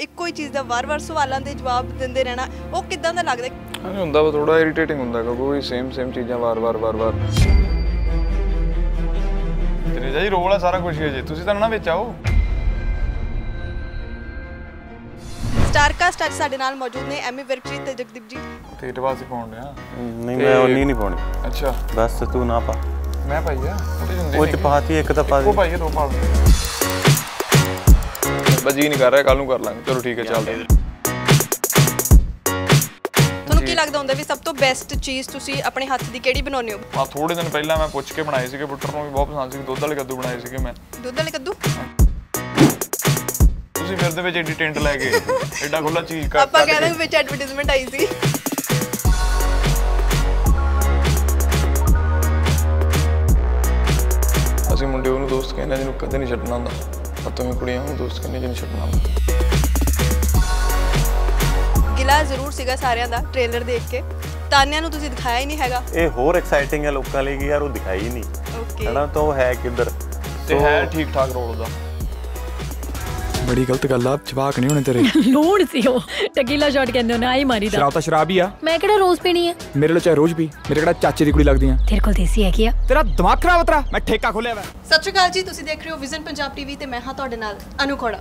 ਇੱਕੋ ਹੀ ਚੀਜ਼ ਦਾ ਵਾਰ-ਵਾਰ ਸਵਾਲਾਂ ਦੇ ਜਵਾਬ ਦਿੰਦੇ ਰਹਿਣਾ ਉਹ ਕਿਦਾਂ ਦਾ ਲੱਗਦਾ ਹਾਂ? ਹੁੰਦਾ ਵਾ ਥੋੜਾ ਇਰੀਟੇਟਿੰਗ ਹੁੰਦਾ ਕਿ ਕੋਈ ਸੇਮ ਸੇਮ ਚੀਜ਼ਾਂ ਵਾਰ-ਵਾਰ ਵਾਰ-ਵਾਰ ਤੇਰੇ ਜੀ ਰੋਲ ਹੈ ਸਾਰਾ ਕੁਝ ਹੀ ਹੈ ਜੀ ਤੁਸੀਂ ਤਾਂ ਨਾ ਵਿੱਚ ਆਓ। ਸਟਾਰਕਾਸਟ ਅੱਜ ਸਾਡੇ ਨਾਲ ਮੌਜੂਦ ਨੇ ਐਮੀ ਵਿਰਕਜੀਤ ਤੇ ਜਗਦੀਪ ਜੀ। ਤੇ ਟਵਾਸੀ ਪਾਉਣ ਡਿਆ ਨਹੀਂ ਮੈਂ ਉਨੀ ਨਹੀਂ ਪਾਉਣੀ। ਅੱਛਾ। ਬਸ ਤੂੰ ਨਾ ਪਾ। ਮੈਂ ਪਾਈ ਆ ਉਹਦੇ ਚ ਹੁੰਦੀ ਉਹ ਚ। ਪਾਤੀ ਇੱਕ ਤਾਂ ਪਾ ਦੇ। ਪਾਈਏ ਦੋ ਪਾ ਬਜੀ ਨਹੀਂ ਕਰ ਰਿਹਾ ਕੱਲ ਨੂੰ ਕਰ ਲਾਂਗੇ। ਚਲੋ ਠੀਕ ਹੈ ਚੱਲਦੇ ਤੁਹਾਨੂੰ ਕੀ ਲੱਗਦਾ ਹੁੰਦਾ ਵੀ ਸਭ ਤੋਂ ਬੈਸਟ ਚੀਜ਼ ਤੁਸੀਂ ਆਪਣੇ ਹੱਥ ਦੀ ਕਿਹੜੀ ਬਣਾਉਂਦੇ ਹੋ? ਆ ਥੋੜੇ ਦਿਨ ਪਹਿਲਾਂ ਮੈਂ ਪੁੱਛ ਕੇ ਬਣਾਏ ਸੀਗੇ ਬੁੱਟਰ ਨੂੰ ਵੀ ਬਹੁਤ ਪਸੰਦ ਸੀ ਦੁੱਧ ਵਾਲੇ ਕੱਦੂ ਬਣਾਏ ਸੀਗੇ ਮੈਂ। ਦੁੱਧ ਵਾਲੇ ਕੱਦੂ? ਤੁਸੀਂ ਫਿਰ ਦੇ ਵਿੱਚ ਏਡੀ ਟੈਂਟ ਲੈ ਕੇ ਐਡਾ ਖੁੱਲਾ ਚੀਜ਼ ਕਰ ਆਪਾਂ ਕਹਿੰਦੇ ਵਿੱਚ ਐਡਵਰਟਾਈਜ਼ਮੈਂਟ ਆਈ ਸੀ। ਅਸੀਂ ਮੁੰਡੇ ਉਹਨੂੰ ਦੋਸਤ ਕਹਿੰਦੇ ਜਿਹਨੂੰ ਕਦੇ ਨਹੀਂ ਛੱਡਣਾ ਹੁੰਦਾ। ਤੁਸੀਂ ਕੁੜੀਆਂ ਨੂੰ ਦੋਸਤ ਕਹਿੰਦੇ ਜਿਹਨੂੰ ਛੱਡਣਾ ਹੁੰਦਾ ਗਿਲਾ ਜ਼ਰੂਰ ਸੀਗਾ ਸਾਰਿਆਂ ਦਾ ਟ੍ਰੇਲਰ ਦੇਖ ਕੇ ਤਾਨਿਆਂ ਨੂੰ ਤੁਸੀਂ ਦਿਖਾਇਆ ਹੀ ਨਹੀਂ ਹੈਗਾ ਇਹ ਹੋਰ ਐਕਸਾਈਟਿੰਗ ਹੈ ਲੋਕਾਂ ਲਈ ਕਿ ਯਾਰ ਉਹ ਦਿਖਾਈ ਹੀ ਨਹੀਂ ਓਕੇ ਹਨਾ ਤਾਂ ਉਹ ਹੈ ਕਿੱਧਰ ਤੇ ਹੈ ਠੀਕ ਠਾਕ ਰੋਲ ਦਾ ਬੜੀ ਗਲਤ ਗੱਲ ਆ ਜਵਾਕ ਨਹੀਂ ਹੋਣੇ ਤੇਰੇ। ਲੂਣ ਸੀ ਉਹ ਟਕੀਲਾ ਸ਼ਾਟ ਕਹਿੰਦੇ ਉਹਨੇ ਆਈ ਮਾਰੀ ਦਾ। ਸ਼ਰਾਬ ਤਾਂ ਸ਼ਰਾਬ ਹੀ ਆ। ਮੈਂ ਕਿਹੜਾ ਰੋਜ਼ ਪੀਣੀ ਹੈ ਮੇਰੇ ਲਈ ਚਾਹੇ ਰੋਜ਼ ਵੀ ਮੇਰੇ ਕਿਹੜਾ ਚਾਚੇ ਦੀ ਕੁੜੀ ਲੱਗਦੀ ਆ। ਤੇਰੇ ਕੋਲ ਦੇਸੀ ਹੈ ਕੀ ਆ। ਤੇਰਾ ਦਿਮਾਗ ਖਰਾਬ ਉਤਰਾ ਮੈਂ ਠੇਕਾ ਖੋਲਿਆ ਵਾ। ਸਤਿ ਸ਼੍ਰੀ ਅਕਾਲ ਜੀ ਤੁਸੀਂ ਦੇਖ ਰਹੇ ਹੋ ਵਿਜ਼ਨ ਪੰਜਾਬ ਟੀਵੀ ਤੇ ਮੈਂ ਹਾਂ ਤੁਹਾਡੇ ਨਾਲ ਅਨੂ ਖੋੜਾ।